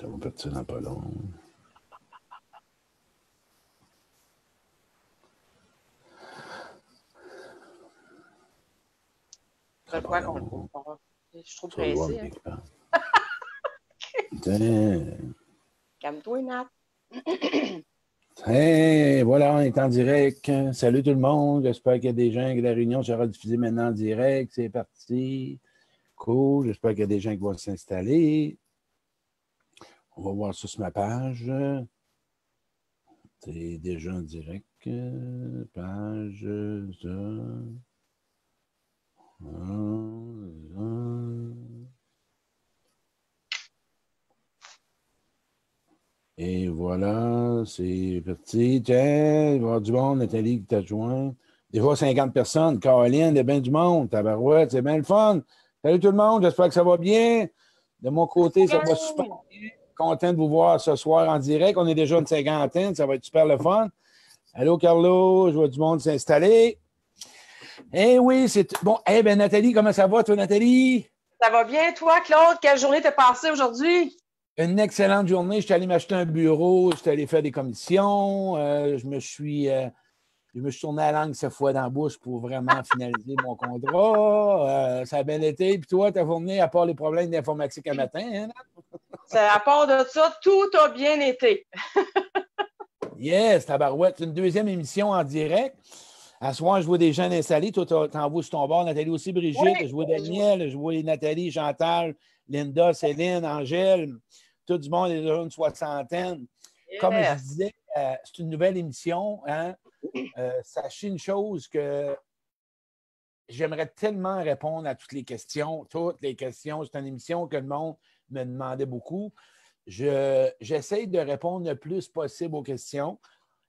Ça va partir dans pas long. Je suis trop pressée. Hein. Calme-toi, Nat. Hey, voilà, on est en direct. Salut tout le monde. J'espère qu'il y a des gens que la réunion sera diffusée maintenant en direct. C'est parti. Cool. J'espère qu'il y a des gens qui vont s'installer. On va voir ça sur ma page. C'est déjà en direct. Page. Et voilà, c'est parti. Tiens, il va y avoir du monde, Nathalie qui t'a joint. Des fois, 50 personnes. Caroline, il y a bien du monde. Tabarouette, c'est bien le fun. Salut tout le monde, j'espère que ça va bien. De mon côté, ça va super bien. Content de vous voir ce soir en direct. On est déjà une cinquantaine, ça va être super le fun. Allô, Carlo, je vois du monde s'installer. Eh oui, c'est bon. Eh bien, Nathalie, comment ça va, toi, Nathalie? Ça va bien, toi, Claude? Quelle journée t'es passée aujourd'hui? Une excellente journée. Je suis allé m'acheter un bureau, je suis allé faire des commissions. Euh, je me suis. Euh, je me suis tourné la langue cette fois dans la bouche pour vraiment finaliser mon contrat. Euh, ça a bien été. Puis toi, ta journée, à part les problèmes d'informatique à matin, hein? à part de ça, tout a bien été. yes, tabarouette. C'est une deuxième émission en direct. À ce soir, je vois des gens installés. Toi, t'envoies sur ton bord. Nathalie aussi, Brigitte. Je vois Daniel. Je vois Nathalie, Chantal, Linda, Céline, Angèle. Tout du monde est déjà une soixantaine. Comme je disais, euh, c'est une nouvelle émission. Hein? Euh, sachez une chose que j'aimerais tellement répondre à toutes les questions. Toutes les questions. C'est une émission que le monde me demandait beaucoup. J'essaie de répondre le plus possible aux questions.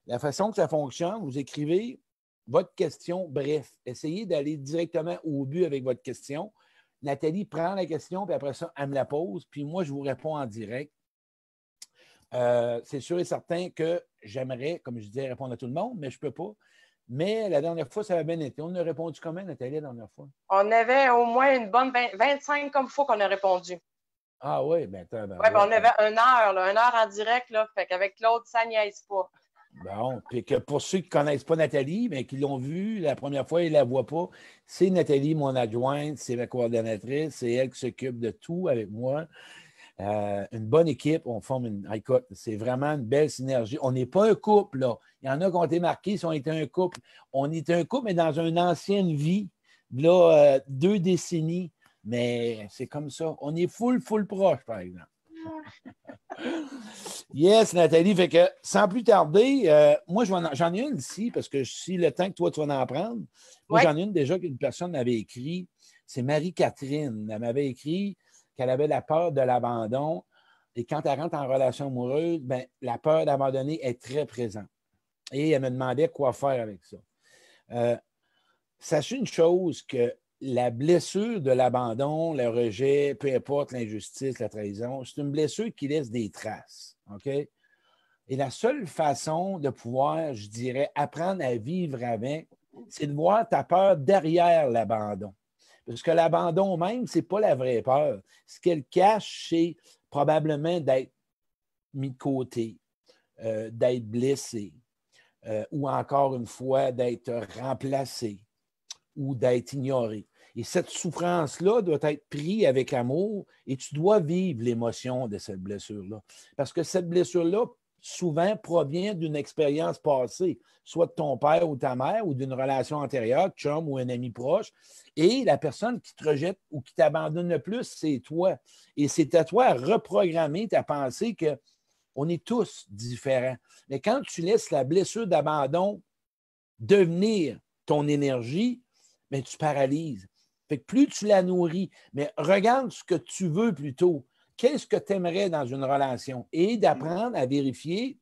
La façon que ça fonctionne, vous écrivez votre question, bref, essayez d'aller directement au but avec votre question. Nathalie prend la question, puis après ça, elle me la pose, puis moi, je vous réponds en direct. Euh, c'est sûr et certain que j'aimerais, comme je disais, répondre à tout le monde, mais je ne peux pas. Mais la dernière fois, ça a bien été. On a répondu comment, Nathalie, la dernière fois? On avait au moins une bonne 25 comme fois qu'on a répondu. Ah oui, ben, ben Oui, ben, on avait une heure, une heure en direct, là, fait qu'avec Claude, ça niaise pas. Bon, puis que pour ceux qui ne connaissent pas Nathalie, mais qui l'ont vue la première fois, ils ne la voient pas, c'est Nathalie, mon adjointe, c'est ma coordonnatrice, c'est elle qui s'occupe de tout avec moi. Euh, une bonne équipe, on forme une. Écoute, c'est vraiment une belle synergie. On n'est pas un couple, là. Il y en a qui ont été marqués si on était un couple. On était un couple, mais dans une ancienne vie, là, euh, deux décennies. Mais c'est comme ça. On est full, full proche, par exemple. yes, Nathalie. Fait que sans plus tarder, euh, moi, j'en ai une ici parce que si le temps que toi, tu vas en prendre, moi, j'en ai une déjà qu'une personne m'avait écrit. C'est Marie-Catherine. Elle m'avait écrit qu'elle avait la peur de l'abandon. Et quand elle rentre en relation amoureuse, ben, la peur d'abandonner est très présente. Et elle me demandait quoi faire avec ça. Euh, sachez une chose que la blessure de l'abandon, le rejet, peu importe l'injustice, la trahison, c'est une blessure qui laisse des traces. Et la seule façon de pouvoir, je dirais, apprendre à vivre avec, c'est de voir ta peur derrière l'abandon. Parce que l'abandon même, ce n'est pas la vraie peur. Ce qu'elle cache, c'est probablement d'être mis de côté, euh, d'être blessé, euh, ou encore une fois, d'être remplacé ou d'être ignoré. Et cette souffrance-là doit être prise avec amour et tu dois vivre l'émotion de cette blessure-là. Parce que cette blessure-là, souvent, provient d'une expérience passée, soit de ton père ou ta mère ou d'une relation antérieure, chum ou un ami proche. Et la personne qui te rejette ou qui t'abandonne le plus, c'est toi. Et c'est à toi de reprogrammer ta pensée que on est tous différents. Mais quand tu laisses la blessure d'abandon devenir ton énergie, mais ben, tu paralyses plus tu la nourris, mais regarde ce que tu veux plutôt. Qu'est-ce que tu aimerais dans une relation? Et d'apprendre à vérifier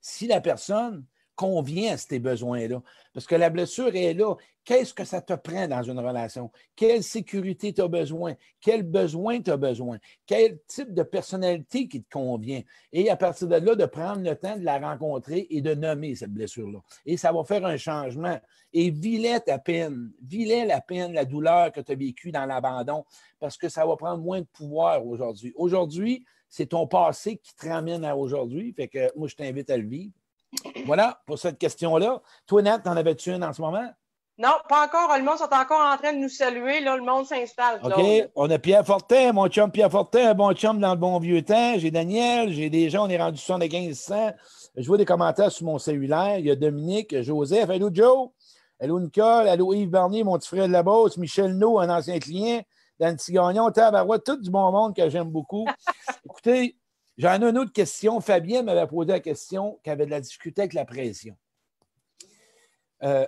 si la personne convient à tes besoins-là. Parce que la blessure est là. Qu'est-ce que ça te prend dans une relation? Quelle sécurité tu as besoin? Quel besoin tu as besoin? Quel type de personnalité qui te convient? Et à partir de là, de prendre le temps de la rencontrer et de nommer cette blessure-là. Et ça va faire un changement. Et vilet ta peine, vilet la peine, la douleur que tu as vécue dans l'abandon, parce que ça va prendre moins de pouvoir aujourd'hui. Aujourd'hui, c'est ton passé qui te ramène à aujourd'hui. Fait que moi, je t'invite à le vivre. Voilà pour cette question-là. Toi, Nat, t'en avais-tu une en ce moment? Non, pas encore. Le monde sont encore en train de nous saluer. Là, le monde s'installe. OK. On a Pierre Fortin, mon chum Pierre Fortin, un bon chum dans le bon vieux temps. J'ai Daniel, j'ai des gens, on est rendu 1500. Je vois des commentaires sur mon cellulaire. Il y a Dominique, Joseph. Allô, Joe. Allô, Nicole. Allô, Yves Barnier, mon petit frère de la Beauce. Michel No, un ancien client. Dan Tigagnon, Tabarouette, tout du bon monde que j'aime beaucoup. Écoutez, j'en ai une autre question. Fabien m'avait posé la question qu'elle avait de la difficulté avec la pression. Euh,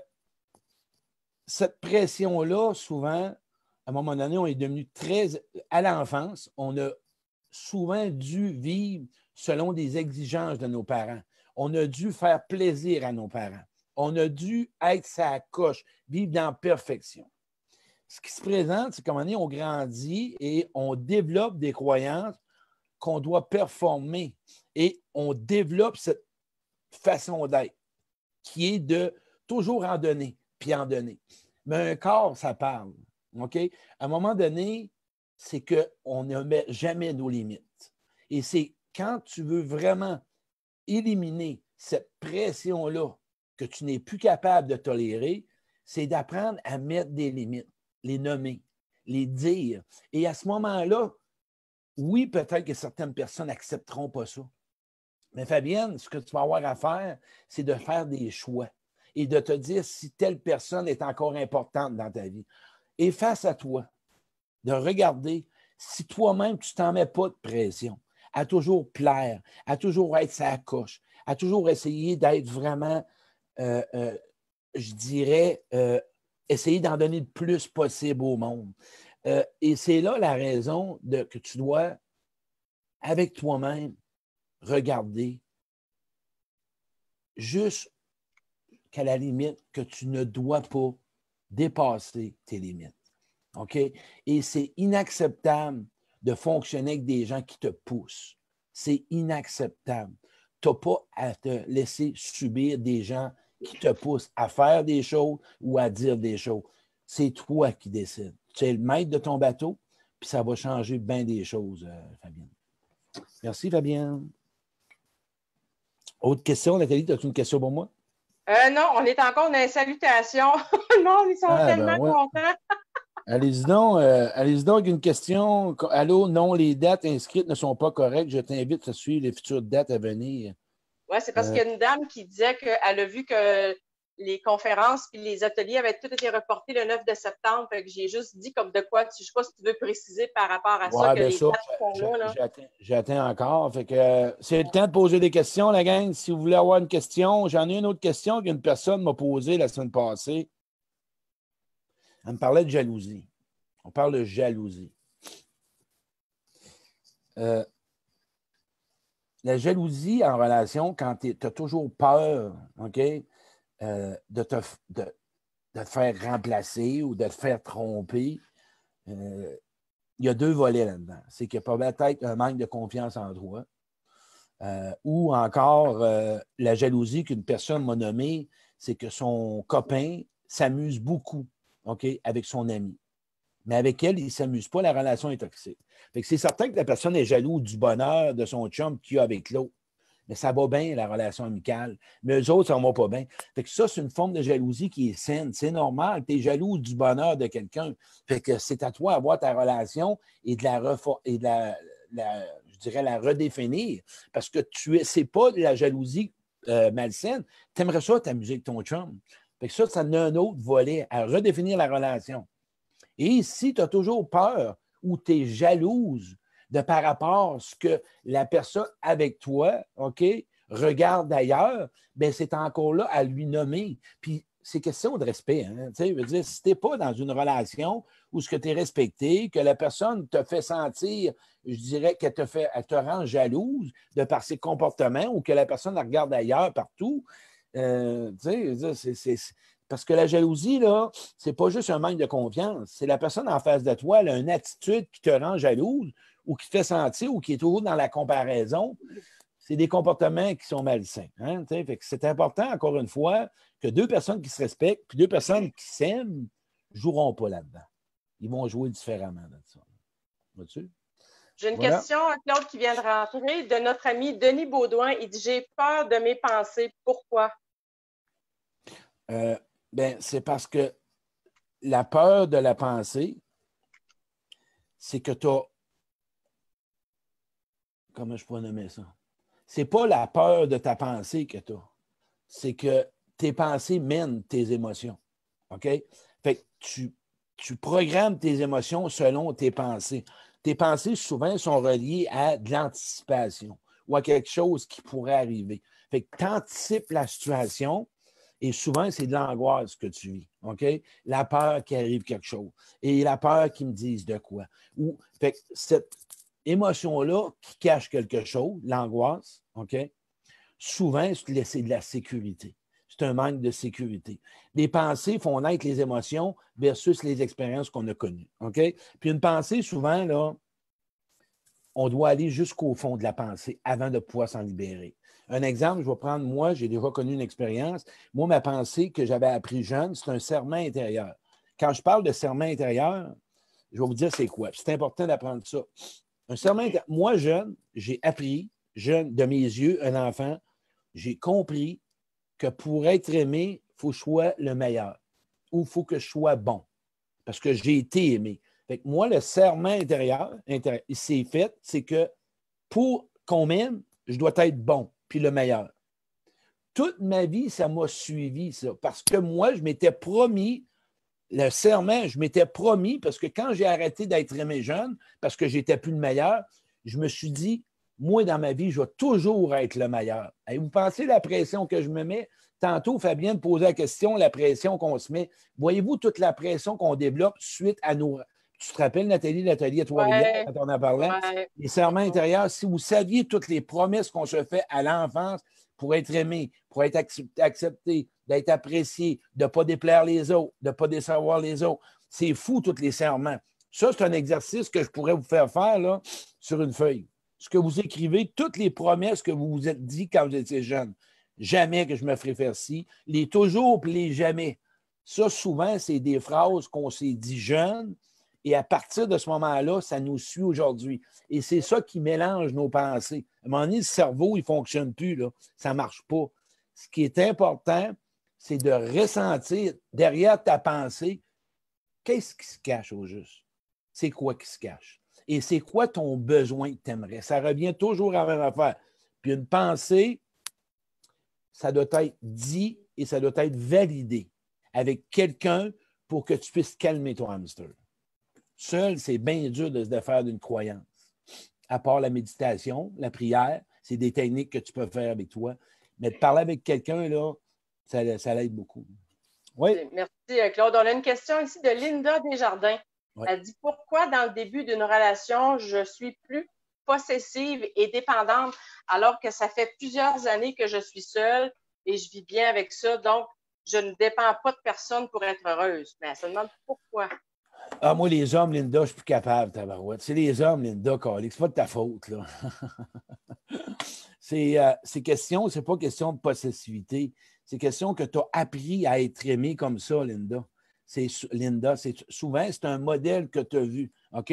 cette pression-là, souvent, à un moment donné, on est devenu très. À l'enfance, on a souvent dû vivre selon des exigences de nos parents. On a dû faire plaisir à nos parents. On a dû être sa coche, vivre dans la perfection. Ce qui se présente, c'est qu'à un moment donné, on grandit et on développe des croyances qu'on doit performer et on développe cette façon d'être qui est de toujours en donner puis en donner. Mais un corps, ça parle. À un moment donné, c'est qu'on ne met jamais nos limites. Et c'est quand tu veux vraiment éliminer cette pression-là que tu n'es plus capable de tolérer, c'est d'apprendre à mettre des limites, les nommer, les dire. Et à ce moment-là, oui, peut-être que certaines personnes n'accepteront pas ça. Mais Fabienne, ce que tu vas avoir à faire, c'est de faire des choix et de te dire si telle personne est encore importante dans ta vie. Et face à toi, de regarder si toi-même, tu t'en mets pas de pression, à toujours plaire, à toujours être sa coche, à toujours essayer d'être vraiment, euh, euh, je dirais, euh, essayer d'en donner le plus possible au monde. Et c'est là la raison de, que tu dois, avec toi-même, regarder juste qu'à la limite que tu ne dois pas dépasser tes limites. OK? Et c'est inacceptable de fonctionner avec des gens qui te poussent. C'est inacceptable. Tu n'as pas à te laisser subir des gens qui te poussent à faire des choses ou à dire des choses. C'est toi qui décides. Tu es le maître de ton bateau, puis ça va changer bien des choses, euh, Fabienne. Merci, Fabienne. Autre question, Nathalie, as-tu une question pour moi? Euh, non, on est encore dans les salutations. le monde, ils sont ah, ben tellement contents. Allez-y donc, euh, allez donc une question. Allô, non, les dates inscrites ne sont pas correctes. Je t'invite à suivre les futures dates à venir. Oui, c'est parce qu'il y a une dame qui disait qu'elle a vu que les conférences et les ateliers avaient tous été reportés le 9 de septembre. Fait que j'ai juste dit comme de quoi, je ne sais pas si tu veux préciser par rapport à ça, que les. J'attends encore. Fait que euh, c'est le temps de poser des questions, la gang. Si vous voulez avoir une question, j'en ai une autre question qu'une personne m'a posée la semaine passée. Elle me parlait de jalousie. On parle de jalousie. Euh, la jalousie en relation, quand tu as toujours peur, OK? Euh, de, te, de, te, faire remplacer ou de te faire tromper, euh, il y a deux volets là-dedans. C'est qu'il y a peut-être un manque de confiance en toi euh, ou encore la jalousie qu'une personne m'a nommée, c'est que son copain s'amuse beaucoup avec son ami. Mais avec elle, il ne s'amuse pas, la relation est toxique. c'est certain que la personne est jalouse du bonheur de son chum qu'il a avec l'autre mais ça va bien, la relation amicale. Mais eux autres, ça ne va pas bien. Fait que ça, c'est une forme de jalousie qui est saine. C'est normal. Tu es jaloux du bonheur de quelqu'un. Fait que c'est à toi d'avoir ta relation et de la, je dirais, la redéfinir. Parce que tu es, c'est pas de la jalousie euh, malsaine. Tu aimerais ça t'amuser avec ton chum. Fait que ça, ça a un autre volet à redéfinir la relation. Et si tu as toujours peur ou tu es jalouse de par rapport à ce que la personne avec toi, OK, regarde ailleurs, bien, c'est encore là à lui nommer. Puis c'est question de respect. Hein, veux dire, si tu n'es pas dans une relation où ce que tu es respecté, que la personne te fait sentir, je dirais qu'elle te fait, elle te rend jalouse de par ses comportements ou que la personne la regarde ailleurs partout, Euh, parce que la jalousie, là, c'est pas juste un manque de confiance. C'est la personne en face de toi, elle a une attitude qui te rend jalouse ou qui te fait sentir ou qui est toujours dans la comparaison. C'est des comportements qui sont malsains. Hein, c'est important, encore une fois, que deux personnes qui se respectent puis deux personnes qui s'aiment ne joueront pas là-dedans. Ils vont jouer différemment dans ça. J'ai une question à Claude qui vient de rentrer de notre ami Denis Baudouin. Il dit J'ai peur de mes pensées. Pourquoi? Euh, ben, c'est parce que la peur de la pensée, c'est que tu as. Comment je pourrais nommer ça? C'est pas la peur de ta pensée que tu as. C'est que tes pensées mènent tes émotions. OK? Fait que tu, programmes tes émotions selon tes pensées. Tes pensées, souvent, sont reliées à de l'anticipation ou à quelque chose qui pourrait arriver. Fait que tu anticipes la situation et souvent, c'est de l'angoisse que tu vis. OK? La peur qu'il arrive quelque chose et la peur qu'ils me disent de quoi. Ou, fait cette émotion-là qui cache quelque chose, l'angoisse, OK? Souvent, c'est de la sécurité c'est un manque de sécurité. Les pensées font naître les émotions versus les expériences qu'on a connues. OK? Puis une pensée, souvent, là, on doit aller jusqu'au fond de la pensée avant de pouvoir s'en libérer. Un exemple, je vais prendre moi, j'ai déjà connu une expérience. Moi, ma pensée que j'avais appris jeune, c'est un serment intérieur. Quand je parle de serment intérieur, je vais vous dire c'est quoi. C'est important d'apprendre ça. Un serment intérieur. Moi, jeune, j'ai appris, jeune, de mes yeux, un enfant, j'ai compris que pour être aimé, il faut que je sois le meilleur ou il faut que je sois bon parce que j'ai été aimé. Moi, le serment intérieur, c'est fait, c'est que pour qu'on m'aime, je dois être bon puis le meilleur. Toute ma vie, ça m'a suivi, ça, parce que moi, je m'étais promis, le serment, je m'étais promis, parce que quand j'ai arrêté d'être aimé jeune, parce que j'étais plus le meilleur, je me suis dit, moi, dans ma vie, je vais toujours être le meilleur. Et vous pensez la pression que je me mets? Tantôt, Fabien posait la question, la pression qu'on se met. Voyez-vous toute la pression qu'on développe suite à nos. Tu te rappelles, Nathalie, l'atelier à trois quand on a parlé? Les serments intérieurs, si vous saviez toutes les promesses qu'on se fait à l'enfance pour être aimé, pour être accepté, d'être apprécié, de ne pas déplaire les autres, de ne pas décevoir les autres, c'est fou, tous les serments. Ça, c'est un exercice que je pourrais vous faire faire là, sur une feuille ce que vous écrivez, toutes les promesses que vous vous êtes dit quand vous étiez jeune. Jamais que je me ferai faire ci. Les toujours puis les jamais. Ça, souvent, c'est des phrases qu'on s'est dit jeune. Et à partir de ce moment-là, ça nous suit aujourd'hui. Et c'est ça qui mélange nos pensées. À un moment donné, le cerveau, il ne fonctionne plus. Là. Ça ne marche pas. Ce qui est important, c'est de ressentir derrière ta pensée, qu'est-ce qui se cache au juste? C'est quoi qui se cache? et c'est quoi ton besoin que tu aimerais. Ça revient toujours à la même affaire. Puis une pensée, ça doit être dit et ça doit être validé avec quelqu'un pour que tu puisses calmer ton hamster. Seul, c'est bien dur de se défaire d'une croyance. À part la méditation, la prière, c'est des techniques que tu peux faire avec toi. Mais de parler avec quelqu'un, là, ça, ça l'aide beaucoup. Oui. Merci, Claude. On a une question ici de Linda Desjardins. Elle dit pourquoi dans le début d'une relation, je suis plus possessive et dépendante alors que ça fait plusieurs années que je suis seule et je vis bien avec ça. Donc, je ne dépends pas de personne pour être heureuse? Mais elle se demande pourquoi. Ah, moi, les hommes, Linda, je suis plus capable, tabarouette. C'est les hommes, Linda, c'est pas de ta faute, là. Euh, c'est question, c'est pas question de possessivité. C'est question que tu as appris à être aimé comme ça, Linda c'est Linda, c'est souvent c'est un modèle que tu as vu. OK?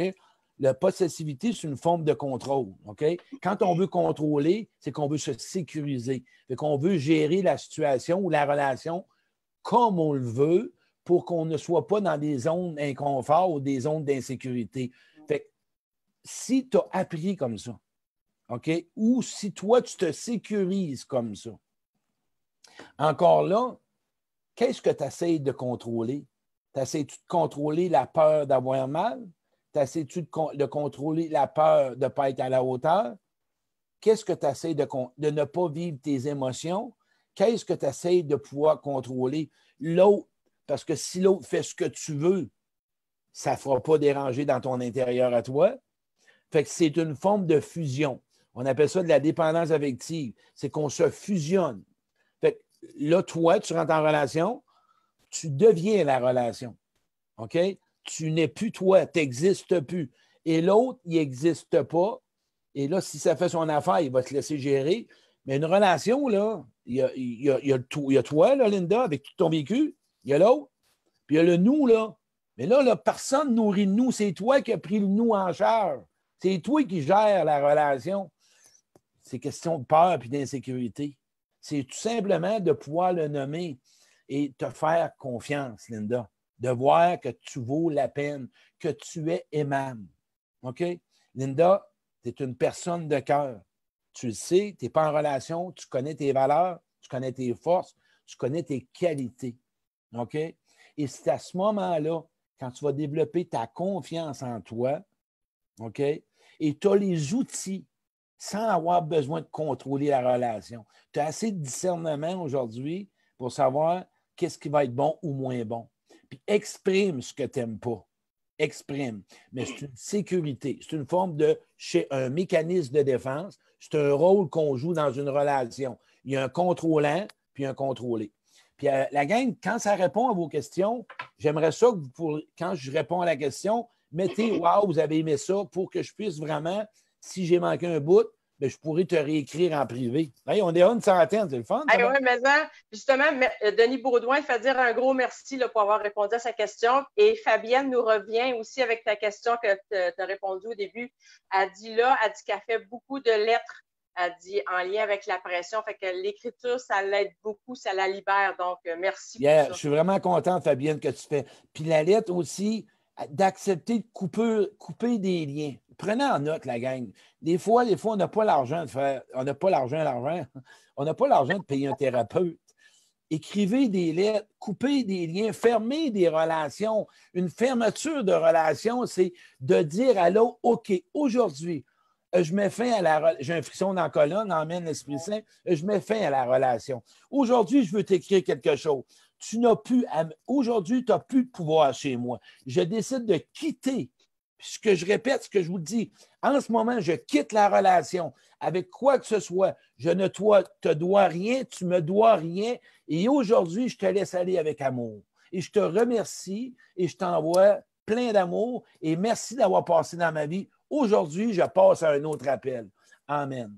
La possessivité, c'est une forme de contrôle. OK? Quand on veut contrôler, c'est qu'on veut se sécuriser. Fait qu'on veut gérer la situation ou la relation comme on le veut pour qu'on ne soit pas dans des zones d'inconfort ou des zones d'insécurité. Fait si tu as appris comme ça, OK? Ou si toi, tu te sécurises comme ça, encore là, qu'est-ce que tu essaies de contrôler? T'essaies-tu de contrôler la peur d'avoir mal? T'essaies-tu de, de, contrôler la peur de ne pas être à la hauteur? Qu'est-ce que tu essaies de, ne pas vivre tes émotions? Qu'est-ce que tu essaies de pouvoir contrôler? L'autre, parce que si l'autre fait ce que tu veux, ça ne fera pas déranger dans ton intérieur à toi. Fait c'est une forme de fusion. On appelle ça de la dépendance affective. C'est qu'on se fusionne. Là, toi, tu rentres en relation, tu deviens la relation. OK? Tu n'es plus toi, tu n'existes plus. Et l'autre, il n'existe pas. Et là, si ça fait son affaire, il va te laisser gérer. Mais une relation, là, il y a, toi, là, Linda, avec tout ton vécu. Il y a l'autre. Puis il y a le nous, là. Mais là, là personne nourrit le nous. C'est toi qui as pris le nous en charge. C'est toi qui gères la relation. C'est question de peur et d'insécurité. C'est tout simplement de pouvoir le nommer et te faire confiance, Linda. De voir que tu vaux la peine, que tu es aimable. OK? Linda, tu es une personne de cœur. Tu le sais, tu n'es pas en relation, tu connais tes valeurs, tu connais tes forces, tu connais tes qualités. OK? Et c'est à ce moment-là, quand tu vas développer ta confiance en toi, OK? Et tu as les outils sans avoir besoin de contrôler la relation. Tu as assez de discernement aujourd'hui pour savoir qu'est-ce qui va être bon ou moins bon. Puis exprime ce que tu n'aimes pas. Exprime. Mais c'est une sécurité. C'est une forme de chez un mécanisme de défense. C'est un rôle qu'on joue dans une relation. Il y a un contrôlant puis un contrôlé. Puis euh, la gang, quand ça répond à vos questions, j'aimerais ça que vous, quand je réponds à la question, mettez Waouh, vous avez aimé ça pour que je puisse vraiment, si j'ai manqué un bout, ben, je pourrais te réécrire en privé. on est à une centaine, c'est le fun. oui, mais justement, euh, Denis Baudouin fait dire un gros merci là, pour avoir répondu à sa question. Et Fabienne nous revient aussi avec ta question que tu as répondu au début. Elle dit là, elle dit qu'elle fait beaucoup de lettres elle dit en lien avec la pression. Fait que l'écriture, ça l'aide beaucoup, ça la libère. Donc, euh, merci. Yeah, je suis vraiment contente, Fabienne, que tu fais. Puis la lettre aussi, d'accepter de couper, couper des liens prenez en note, la gang. Des fois, des fois, on n'a pas l'argent de faire, on n'a pas l'argent, l'argent. On n'a pas l'argent de payer un thérapeute. Écrivez des lettres, coupez des liens, fermez des relations. Une fermeture de relation, c'est de dire à l'autre, OK, aujourd'hui, euh, je mets fin à la j'ai un frisson dans la colonne, emmène l'Esprit Saint, euh, je mets fin à la relation. Aujourd'hui, je veux t'écrire quelque chose. Tu n'as plus aujourd'hui, tu n'as plus de pouvoir chez moi. Je décide de quitter ce que je répète, ce que je vous dis, en ce moment, je quitte la relation avec quoi que ce soit. Je ne te dois rien, tu me dois rien. Et aujourd'hui, je te laisse aller avec amour. Et je te remercie et je t'envoie plein d'amour et merci d'avoir passé dans ma vie. Aujourd'hui, je passe à un autre appel. Amen.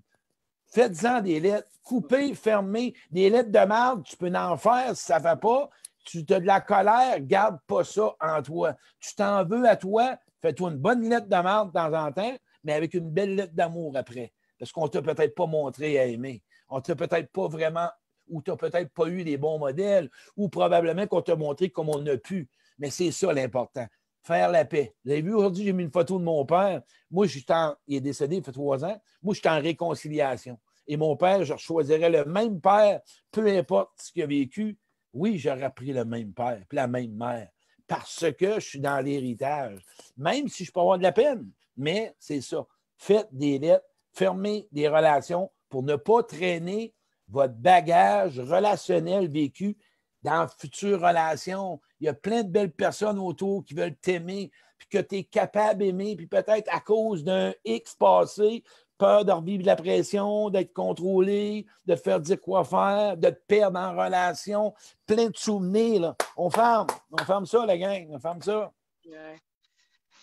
Faites-en des lettres, coupées, fermées, des lettres de merde, tu peux en faire si ça ne va pas. Tu as de la colère, garde pas ça en toi. Tu t'en veux à toi, Fais-toi une bonne lettre de de temps en temps, mais avec une belle lettre d'amour après. Parce qu'on ne t'a peut-être pas montré à aimer. On ne t'a peut-être pas vraiment, ou tu n'as peut-être pas eu les bons modèles, ou probablement qu'on t'a montré comme on a pu. Mais c'est ça l'important. Faire la paix. Vous avez vu aujourd'hui, j'ai mis une photo de mon père. Moi, en, il est décédé, il fait trois ans. Moi, je suis en réconciliation. Et mon père, je choisirais le même père, peu importe ce qu'il a vécu. Oui, j'aurais pris le même père, puis la même mère parce que je suis dans l'héritage. Même si je peux avoir de la peine, mais c'est ça. Faites des lettres, fermez des relations pour ne pas traîner votre bagage relationnel vécu dans futures relations. Il y a plein de belles personnes autour qui veulent t'aimer, puis que tu es capable d'aimer, puis peut-être à cause d'un X passé, peur de revivre la pression, d'être contrôlé, de faire dire quoi faire, de te perdre en relation, plein de souvenirs. On ferme, on ferme ça, la gang, on ferme ça.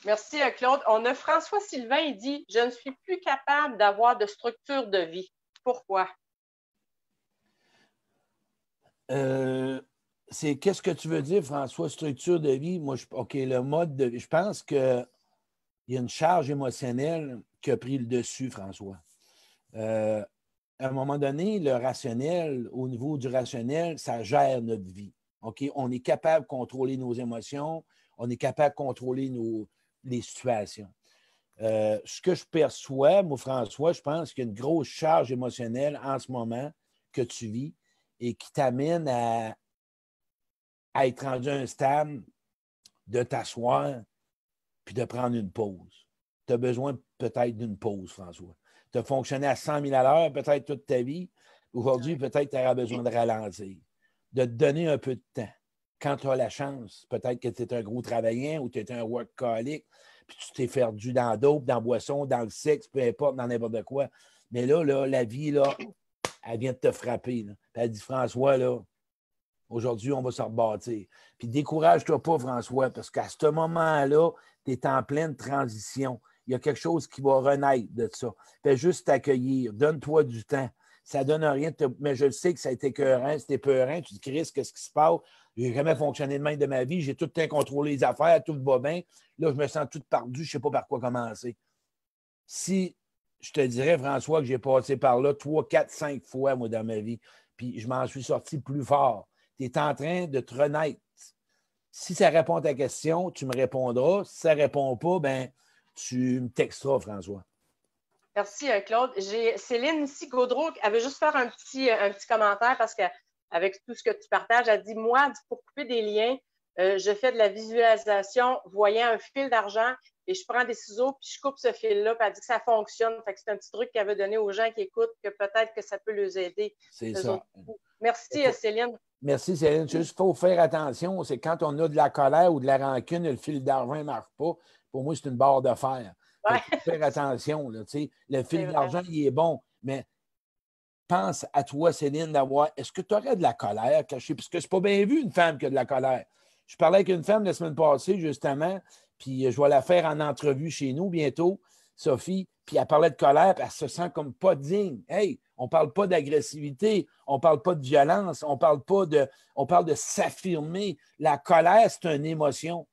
Merci, euh, Claude. On a François Sylvain, il dit Je ne suis plus capable d'avoir de structure de vie. Pourquoi? Euh, c'est qu'est-ce que tu veux dire, François, structure de vie? Moi, je, OK, le mode de vie. Je pense qu'il y a une charge émotionnelle qui a pris le dessus, François. Euh, à un moment donné, le rationnel, au niveau du rationnel, ça gère notre vie. OK? On est capable de contrôler nos émotions, on est capable de contrôler nos, les situations. Euh, ce que je perçois, moi, François, je pense qu'il y a une grosse charge émotionnelle en ce moment que tu vis et qui t'amène à, à être rendu à un stade de t'asseoir puis de prendre une pause. Tu as besoin peut-être d'une pause, François. Tu as fonctionné à 100 000 à l'heure peut-être toute ta vie. Aujourd'hui, peut-être tu auras besoin de ralentir, de te donner un peu de temps. Quand tu as la chance, peut-être que tu es un gros travaillant ou tu es un workaholic, puis tu t'es perdu dans d'autres, dans boisson, dans le sexe, peu importe, dans n'importe quoi. Mais là, là, la vie, là, elle vient de te frapper. elle dit François, là, aujourd'hui, on va se rebâtir. Puis décourage-toi pas, François, parce qu'à ce moment-là, tu es en pleine transition. Il y a quelque chose qui va renaître de ça. Fais juste t'accueillir. Donne-toi du temps. Ça ne donne rien. Mais je sais que ça a été écœurant, c'était peurant. Tu te crises, qu'est-ce qui se passe? Je n'ai jamais fonctionné de même de ma vie. J'ai tout le temps contrôlé les affaires, tout va bien. Là, je me sens tout perdu. Je ne sais pas par quoi commencer. Si je te dirais, François, que j'ai passé par là trois, quatre, cinq fois, moi, dans ma vie, puis je m'en suis sorti plus fort. Tu es en train de te renaître. Si ça répond à ta question, tu me répondras. Si ça ne répond pas, ben tu me texteras, François. Merci, euh, Claude. J'ai Céline ici, Gaudreau, veut juste faire un petit, un petit commentaire parce qu'avec tout ce que tu partages, elle dit Moi, pour couper des liens, euh, je fais de la visualisation voyant un fil d'argent et je prends des ciseaux puis je coupe ce fil-là. Puis elle dit que ça fonctionne. c'est un petit truc qu'elle veut donner aux gens qui écoutent que peut-être que ça peut les aider. C'est ça. Merci, Céline. Merci, Céline. Juste, il faut faire attention. C'est quand on a de la colère ou de la rancune, le fil d'argent ne marche pas. Pour moi, c'est une barre de fer. Il faut faire attention. Là, le fil d'argent, il est bon, mais pense à toi, Céline, d'avoir. Est-ce que tu aurais de la colère cachée? Parce que c'est pas bien vu une femme qui a de la colère. Je parlais avec une femme la semaine passée, justement, puis je vais la faire en entrevue chez nous bientôt, Sophie, puis elle parlait de colère, puis elle se sent comme pas digne. Hey, on parle pas d'agressivité, on parle pas de violence, on parle pas de. On parle de s'affirmer. La colère, c'est une émotion.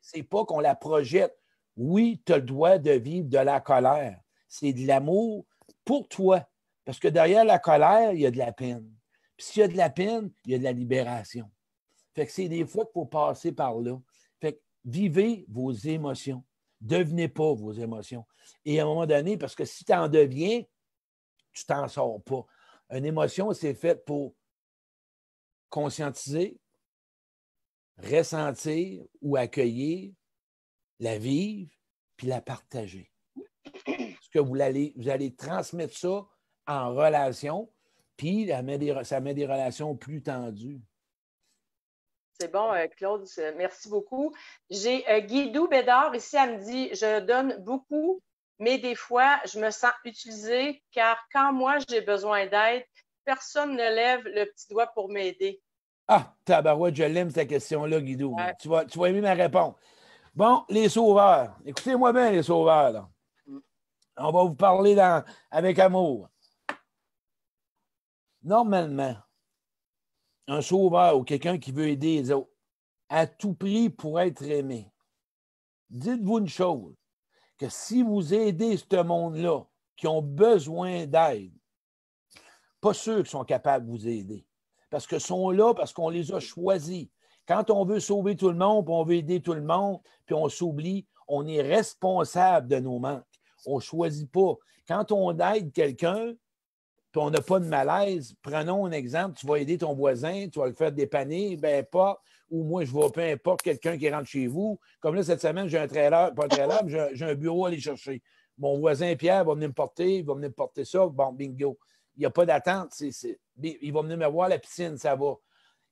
C'est pas qu'on la projette. Oui, tu as le droit de vivre de la colère. C'est de l'amour pour toi. Parce que derrière la colère, il y a de la peine. Puis s'il y a de la peine, il y a de la libération. Fait que c'est des fois qu'il faut passer par là. Fait que vivez vos émotions. Devenez pas vos émotions. Et à un moment donné, parce que si tu en deviens, tu t'en sors pas. Une émotion, c'est fait pour conscientiser, ressentir ou accueillir, la vivre, puis la partager. Parce que vous allez, vous allez transmettre ça en relation, puis ça met des, relations plus tendues. C'est bon, euh, Claude, merci beaucoup. J'ai euh, Guidou Bédard ici, elle me dit Je donne beaucoup, mais des fois, je me sens utilisée car quand moi j'ai besoin d'aide, personne ne lève le petit doigt pour m'aider. Ah, tabarouette, je l'aime cette question-là, Guidou. Tu, vas, tu vas aimer ma réponse. Bon, les sauveurs. Écoutez-moi bien, les sauveurs. On va vous parler avec amour. Normalement, un sauveur ou quelqu'un qui veut aider à tout prix pour être aimé, dites-vous une chose, que si vous aidez ce monde-là, qui ont besoin d'aide, pas ceux qui sont capables de vous aider, parce qu'ils sont là, parce qu'on les a choisis. Quand on veut sauver tout le monde, puis on veut aider tout le monde, puis on s'oublie, on est responsable de nos manques. On ne choisit pas. Quand on aide quelqu'un, puis on n'a pas de malaise, prenons un exemple, tu vas aider ton voisin, tu vas le faire dépanner, ben pas, ou moi je vais, peu importe, quelqu'un qui rentre chez vous. Comme là, cette semaine, j'ai un trailer, pas un trailer, j'ai un bureau à aller chercher. Mon voisin Pierre va venir me porter, il va venir me porter ça, bon, bingo. Il n'y a pas d'attente. Il va venir me voir à la piscine, ça va.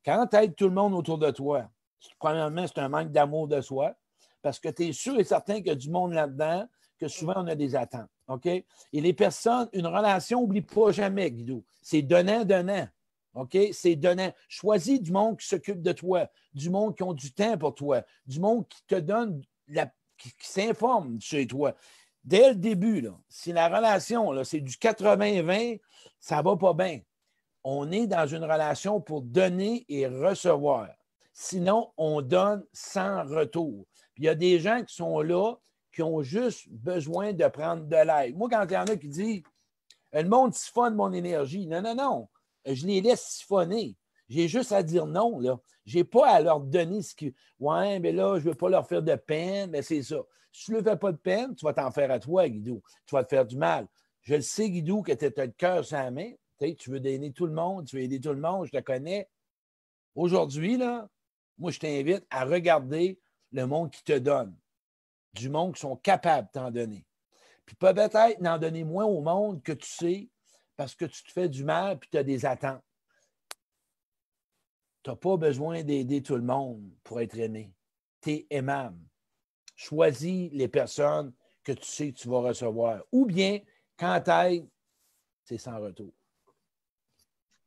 Quand tu aides tout le monde autour de toi, premièrement, c'est un manque d'amour de soi parce que tu es sûr et certain qu'il y a du monde là-dedans, que souvent on a des attentes. OK? Et les personnes, une relation, n'oublie pas jamais, Guido. C'est donnant-donnant. OK? C'est donnant. Choisis du monde qui s'occupe de toi, du monde qui ont du temps pour toi, du monde qui te donne, la, qui, s'informe chez toi. Dès le début, là, si la relation, c'est du 80-20, ça ne va pas bien on est dans une relation pour donner et recevoir. Sinon, on donne sans retour. Puis il y a des gens qui sont là, qui ont juste besoin de prendre de l'aide. Moi, quand il y en a qui disent Le monde siphonne mon énergie. Non, non, non. Je les laisse siphonner. J'ai juste à dire non. Là. Je n'ai pas à leur donner ce qui. Ouais, mais là, je ne veux pas leur faire de peine, mais c'est ça. Si tu ne leur fais pas de peine, tu vas t'en faire à toi, Guido. Tu vas te faire du mal. Je le sais, Guido, que tu as le cœur la main, tu veux aider tout le monde, tu veux aider tout le monde, je te connais. Aujourd'hui, là, moi, je t'invite à regarder le monde qui te donne, du monde qui sont capables de t'en donner. Puis peut-être n'en donner moins au monde que tu sais parce que tu te fais du mal puis tu as des attentes. Tu n'as pas besoin d'aider tout le monde pour être aimé. Tu es aimable. Choisis les personnes que tu sais que tu vas recevoir. Ou bien, quand tu c'est sans retour.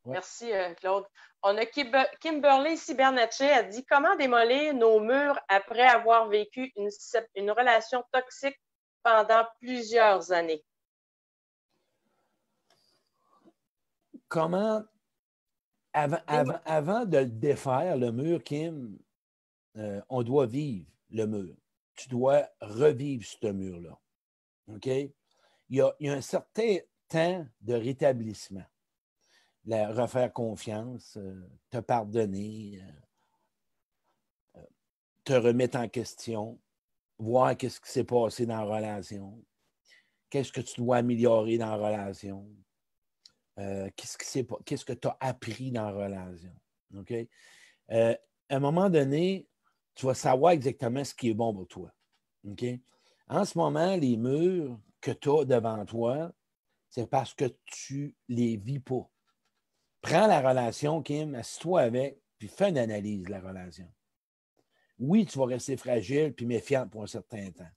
Merci, euh, Claude. On a Kimberly Cibernacci a dit Comment démolir nos murs après avoir vécu une, une relation toxique pendant plusieurs années? Comment, avant, avant, de le défaire, le mur, Kim, euh, on doit vivre le mur. Tu dois revivre ce mur-là. OK? Il y, a, il y a un certain temps de rétablissement la, refaire confiance, euh, te pardonner, euh, euh, te remettre en question, voir qu'est-ce qui s'est passé dans la relation, qu'est-ce que tu dois améliorer dans la relation, qu'est-ce, que tu as appris dans la relation. À un moment donné, tu vas savoir exactement ce qui est bon pour toi. En ce moment, les murs que tu as devant toi, c'est parce que tu les vis pas. Prends la relation, Kim, assis-toi avec, puis fais une analyse de la relation. Oui, tu vas rester fragile puis méfiante pour un certain temps.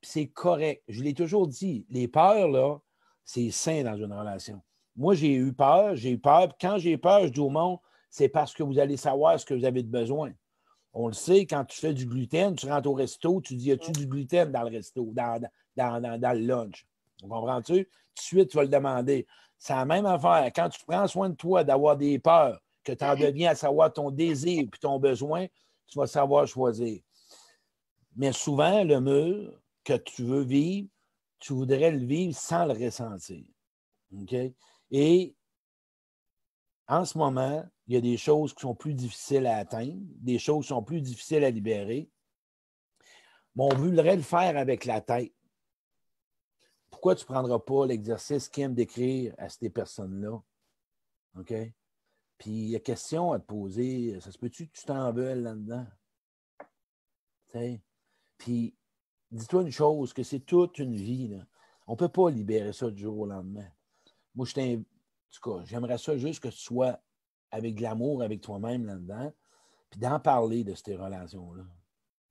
Puis c'est correct. Je l'ai toujours dit, les peurs, là, c'est sain dans une relation. Moi, j'ai eu peur, j'ai eu peur. quand j'ai peur, je dis au monde, c'est parce que vous allez savoir ce que vous avez de besoin. On le sait, quand tu fais du gluten, tu rentres au resto, tu dis, y a-tu du gluten dans le resto, dans, dans, dans, le lunch? Comprends-tu? Tout de suite, tu vas le demander. C'est la même affaire. Quand tu prends soin de toi, d'avoir des peurs, que tu en deviens à savoir ton désir et ton besoin, tu vas savoir choisir. Mais souvent, le mur que tu veux vivre, tu voudrais le vivre sans le ressentir. Et en ce moment, il y a des choses qui sont plus difficiles à atteindre, des choses qui sont plus difficiles à libérer. Mais on voudrait le faire avec la tête pourquoi tu ne prendras pas l'exercice qui aime d'écrire à ces personnes-là? OK? Puis il y a question à te poser. Ça se peut-tu que tu t'en veuilles là-dedans? Puis dis-toi une chose, que c'est toute une vie. On ne peut pas libérer ça du jour au lendemain. Moi, je en tout cas, j'aimerais ça juste que tu sois avec de l'amour avec toi-même là-dedans, puis d'en parler de ces relations-là.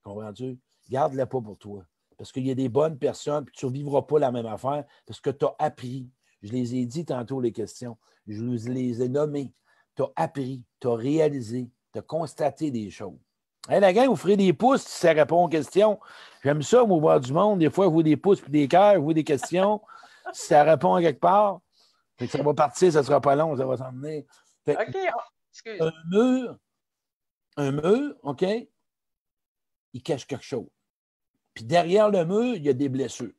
Comprends-tu? Garde-les pas pour toi parce qu'il y a des bonnes personnes, puis tu ne vivras pas la même affaire parce que tu as appris. Je les ai dit tantôt, les questions. Je vous les ai nommées. Tu as appris, tu as réalisé, tu as constaté des choses. Hey, la gang, vous ferez des pouces si ça répond aux questions. J'aime ça, moi, voir du monde. Des fois, vous des pouces puis des cœurs, vous des questions. si ça répond à quelque part, ça va partir, ça ne sera pas long, ça va s'emmener. OK, excuse. Un mur, un mur, OK, il cache quelque chose. Puis derrière le mur, il y a des blessures.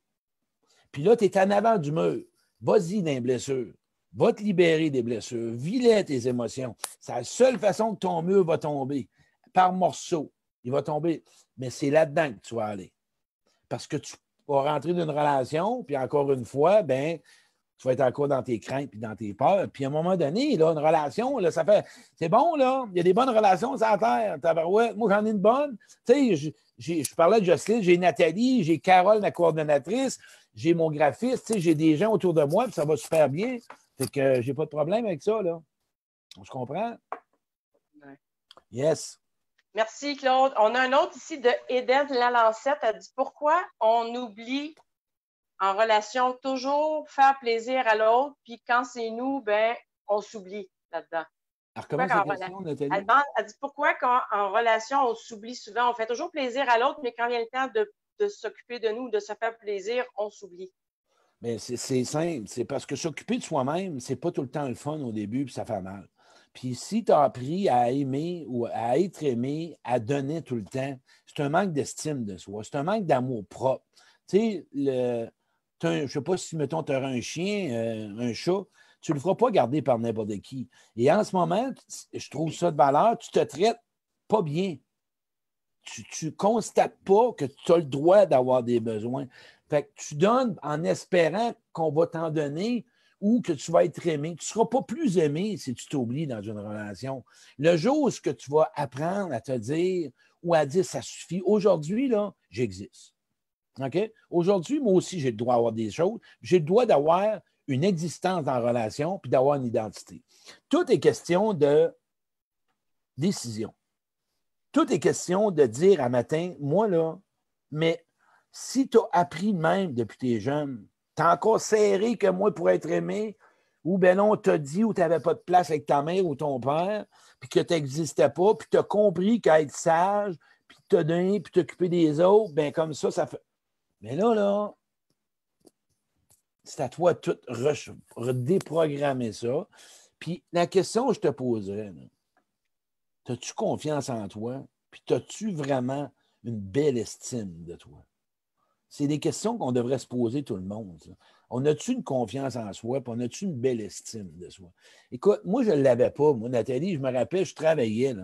Puis là, tu es en avant du mur. Vas-y dans les blessures. Va te libérer des blessures. Vis tes émotions. C'est la seule façon que ton mur va tomber. Par morceaux. Il va tomber. Mais c'est là-dedans que tu vas aller. Parce que tu vas rentrer dans une relation, puis encore une fois, ben, tu vas être encore dans tes craintes puis dans tes peurs. Puis à un moment donné, là, une relation, là, ça fait. C'est bon, là. Il y a des bonnes relations sur la terre. Moi, j'en ai une bonne. Tu sais, je parlais de Jocelyne, j'ai Nathalie, j'ai Carole, ma coordonnatrice, j'ai mon graphiste, j'ai des gens autour de moi, puis ça va super bien. Fait que j'ai pas de problème avec ça, là. On se comprend? Yes. Merci, Claude. On a un autre ici de Eden Lalancette. Elle dit Pourquoi on oublie en relation toujours faire plaisir à l'autre, puis quand c'est nous, ben, on s'oublie là-dedans. Alors, comment ça Nathalie? Elle, demande, elle dit pourquoi quand en relation, on s'oublie souvent? On fait toujours plaisir à l'autre, mais quand vient le temps de, s'occuper de nous, de se faire plaisir, on s'oublie. Mais c'est simple. C'est parce que s'occuper de soi-même, c'est pas tout le temps le fun au début, puis ça fait mal. Puis si tu as appris à aimer ou à être aimé, à donner tout le temps, c'est un manque d'estime de soi. C'est un manque d'amour propre. Tu sais, le, je ne sais pas si, mettons, tu auras un chien, euh, un chat, tu ne le feras pas garder par n'importe qui. Et en ce moment, je trouve ça de valeur, tu te traites pas bien. Tu ne constates pas que tu as le droit d'avoir des besoins. Fait que tu donnes en espérant qu'on va t'en donner ou que tu vas être aimé. Tu ne seras pas plus aimé si tu t'oublies dans une relation. Le jour où que tu vas apprendre à te dire ou à dire ça suffit, aujourd'hui, là, j'existe. Aujourd'hui, moi aussi, j'ai le droit d'avoir des choses. J'ai le droit d'avoir une existence dans la relation puis d'avoir une identité. Tout est question de décision. Tout est question de dire à matin, moi là, mais si tu as appris même depuis tes jeunes, tu as encore serré que moi pour être aimé, ou ben non, t'a dit ou tu n'avais pas de place avec ta mère ou ton père, puis que tu n'existais pas, puis tu as compris qu'à être sage, puis te donner, puis t'occuper des autres, ben comme ça, ça fait. Mais là, là, c'est à toi de tout redéprogrammer ça. Puis la question que je te poserais, as-tu confiance en toi? Puis as-tu vraiment une belle estime de toi? C'est des questions qu'on devrait se poser tout le monde. On a-tu une confiance en soi, puis on a-tu une belle estime de soi? Écoute, moi, je ne l'avais pas. Moi, Nathalie, je me rappelle, je travaillais.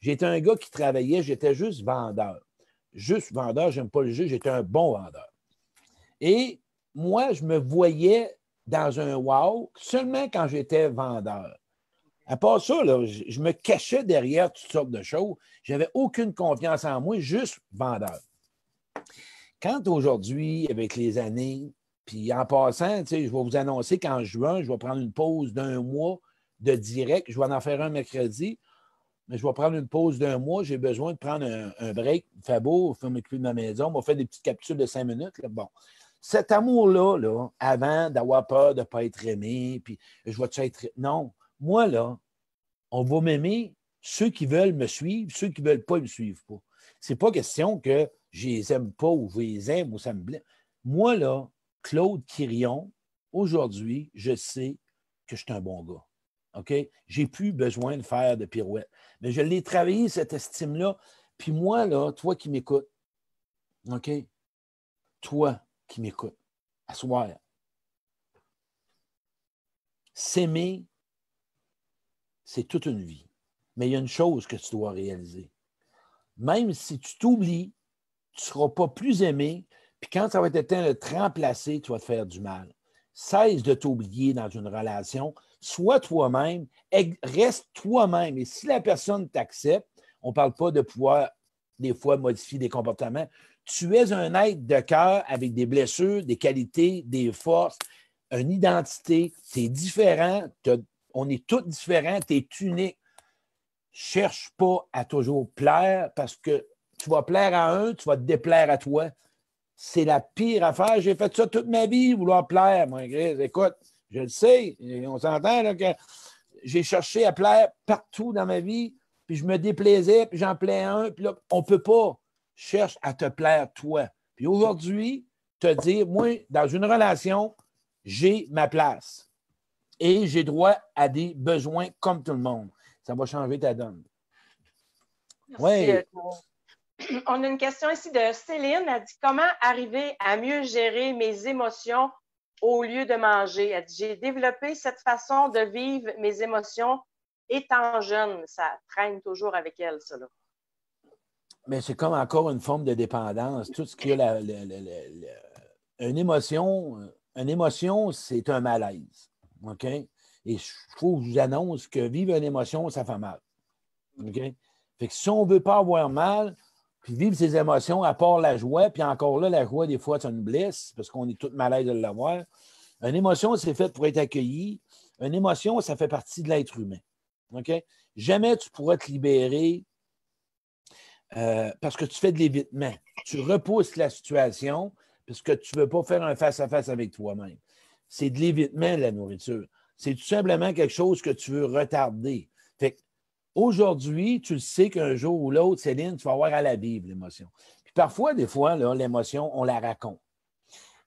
J'étais un gars qui travaillait, j'étais juste vendeur. Juste vendeur, j'aime pas le jeu, j'étais un bon vendeur. Et moi, je me voyais dans un wow seulement quand j'étais vendeur. À part ça, je, me cachais derrière toutes sortes de choses. Je n'avais aucune confiance en moi, juste vendeur. Quand aujourd'hui, avec les années, puis en passant, je vais vous annoncer qu'en juin, je vais prendre une pause d'un mois de direct. Je vais en faire un mercredi, je vais prendre une pause d'un mois. J'ai besoin de prendre un, break. Il fait beau, il faut m'occuper de ma maison. On va faire des petites capsules de cinq minutes. Bon. Cet amour-là, là, avant d'avoir peur de ne pas être aimé, puis je vais être. Non. Moi, là, on va m'aimer ceux qui veulent me suivre, ceux qui ne veulent pas, ne me suivent pas. Ce n'est pas question que je les aime pas ou je les aime ou ça me blesse. Moi, là, Claude Quirion, aujourd'hui, je sais que je suis un bon gars. OK? J'ai plus besoin de faire de pirouettes. Mais je l'ai travaillé, cette estime-là. Puis moi, là, toi qui m'écoutes, OK? Toi qui m'écoutes, à soir, s'aimer, c'est toute une vie. Mais il y a une chose que tu dois réaliser. Même si tu t'oublies, tu ne seras pas plus aimé, puis quand ça va être temps de te remplacer, tu vas te faire du mal. Cesse de t'oublier dans une relation. Sois toi-même, reste toi-même. Et si la personne t'accepte, on ne parle pas de pouvoir des fois modifier des comportements. Tu es un être de cœur avec des blessures, des qualités, des forces, une identité. Tu es différent. On est tous différents. Tu es unique. Cherche pas à toujours plaire parce que tu vas plaire à un, tu vas te déplaire à toi. C'est la pire affaire. J'ai fait ça toute ma vie, vouloir plaire, moi, Écoute, je le sais, on s'entend que j'ai cherché à plaire partout dans ma vie, puis je me déplaisais, puis j'en plais un, puis là, on ne peut pas. Cherche à te plaire toi. Puis aujourd'hui, te dire, moi, dans une relation, j'ai ma place et j'ai droit à des besoins comme tout le monde. Ça va changer ta donne. Oui. Euh, on a une question ici de Céline. Elle dit Comment arriver à mieux gérer mes émotions au lieu de manger? Elle dit J'ai développé cette façon de vivre mes émotions étant jeune. Ça traîne toujours avec elle, ça. Mais c'est comme encore une forme de dépendance. Tout ce qui a une émotion, une émotion, c'est un malaise. OK? Et je trouve, je vous annonce que vivre une émotion, ça fait mal. OK? Fait que si on ne veut pas avoir mal, puis vivre ses émotions, à part la joie, puis encore là, la joie, des fois, ça nous blesse parce qu'on est tout malade de l'avoir. Une émotion, c'est fait pour être accueilli. Une émotion, ça fait partie de l'être humain. OK? Jamais tu pourras te libérer euh, parce que tu fais de l'évitement. Tu repousses la situation parce que tu ne veux pas faire un face-à-face avec toi-même. C'est de l'évitement, la nourriture. C'est tout simplement quelque chose que tu veux retarder. Aujourd'hui, tu le sais qu'un jour ou l'autre, Céline, tu vas avoir à la vivre, l'émotion. Puis parfois, des fois, l'émotion, on la raconte.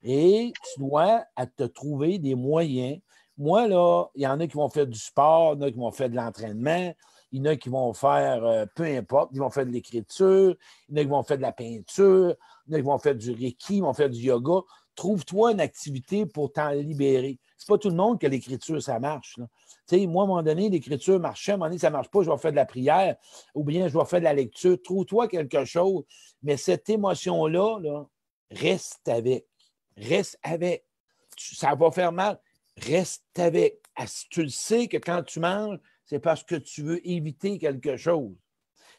Et tu dois te trouver des moyens. Moi, là, il y en a qui vont faire du sport, il y en a qui vont faire de l'entraînement, il y en a qui vont faire, euh, peu importe, ils vont faire de l'écriture, il y en a qui vont faire de la peinture, il y en a qui vont faire du reiki, ils vont faire du yoga. Trouve-toi une activité pour t'en libérer. C'est pas tout le monde que l'écriture, ça marche. moi, à un moment donné, l'écriture marchait, à un moment donné, ça ne marche pas, je vais faire de la prière, ou bien je vais faire de la lecture. Trouve-toi quelque chose. Mais cette émotion-là, là, reste avec. Reste avec. Ça va faire mal. Reste avec. Tu le sais que quand tu manges, c'est parce que tu veux éviter quelque chose.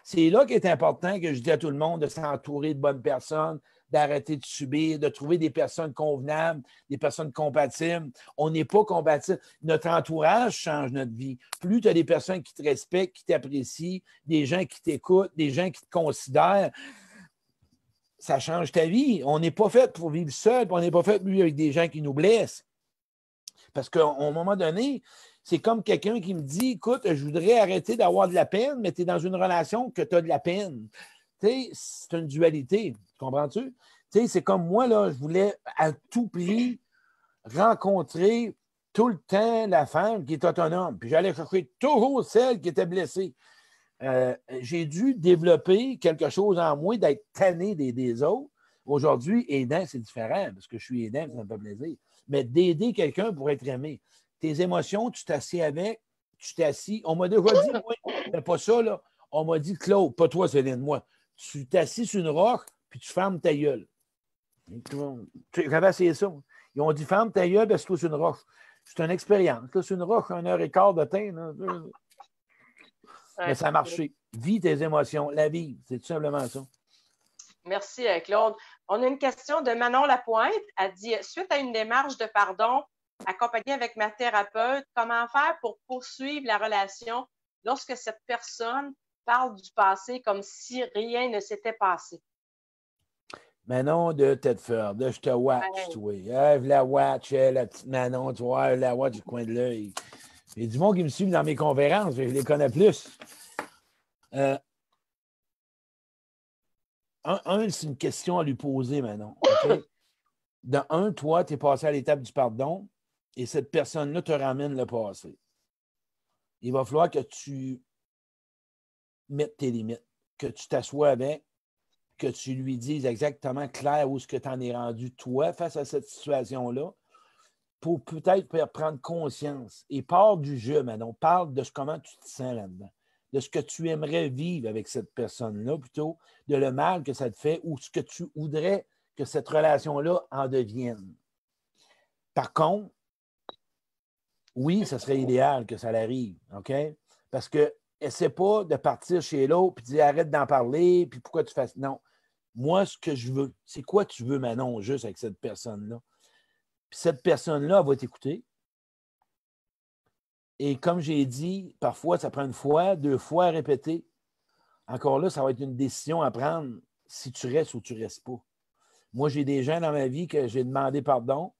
C'est là qu'il est important que je dis à tout le monde de s'entourer de bonnes personnes, d'arrêter de subir, de trouver des personnes convenables, des personnes compatibles. On n'est pas compatible. Notre entourage change notre vie. Plus tu as des personnes qui te respectent, qui t'apprécient, des gens qui t'écoutent, des gens qui te considèrent, ça change ta vie. On n'est pas fait pour vivre seul, on n'est pas fait pour vivre avec des gens qui nous blessent. Parce qu'à un moment donné, c'est comme quelqu'un qui me dit Écoute, je voudrais arrêter d'avoir de la peine, mais tu es dans une relation que tu as de la peine. C'est une dualité. Comprends-tu? C'est comme moi, là, je voulais à tout prix rencontrer tout le temps la femme qui est autonome. Puis j'allais chercher toujours celle qui était blessée. Euh, j'ai dû développer quelque chose en moi d'être tanné des, autres. Aujourd'hui, aidant, c'est différent parce que je suis aidant, ça me fait plaisir. Mais d'aider quelqu'un pour être aimé. Tes émotions, tu t'assieds avec, tu t'assis. On m'a déjà dit, moi, pas ça, là. On m'a dit, Claude, pas toi, Céline, moi. Tu t'assis sur une roche, puis tu fermes ta gueule. J'avais essayé ça. Ils ont dit, ferme ta gueule, parce que c'est une roche. C'est une expérience. C'est une roche, une heure et quart de temps. Mais ça a marché. Vis tes émotions, la vie, c'est tout simplement ça. Merci, euh, Claude. On a une question de Manon Lapointe. Elle dit Suite à une démarche de pardon accompagnée avec ma thérapeute, comment faire pour poursuivre la relation lorsque cette personne parle du passé comme si rien ne s'était passé? Manon de Tedford, de je te watch, toi. la watch, la petite Manon, tu vois, la watch du coin de l'œil. Il y a du monde qui me suit dans mes conférences, je les connais plus. Euh, un, c'est une question à lui poser maintenant. De un, toi, tu es passé à l'étape du pardon et cette personne-là te ramène le passé. Il va falloir que tu mettes tes limites, que tu t'assoies avec, que tu lui dises exactement clair où est-ce que tu en es rendu, toi, face à cette situation-là, pour peut-être prendre conscience. Et parle du jeu, Manon. Parle de comment tu te sens là-dedans. De ce que tu aimerais vivre avec cette personne-là, plutôt, de le mal que ça te fait ou ce que tu voudrais que cette relation-là en devienne. Par contre, oui, ce serait idéal que ça l'arrive, OK? Parce que essaie pas de partir chez l'autre et dire arrête d'en parler, puis pourquoi tu fais. Non. Moi, ce que je veux, c'est quoi tu veux, Manon, juste avec cette personne-là? Puis cette personne-là va t'écouter. Et comme j'ai dit, parfois, ça prend une fois, deux fois à répéter. Encore là, ça va être une décision à prendre si tu restes ou tu ne restes pas. Moi, j'ai des gens dans ma vie que j'ai demandé pardon,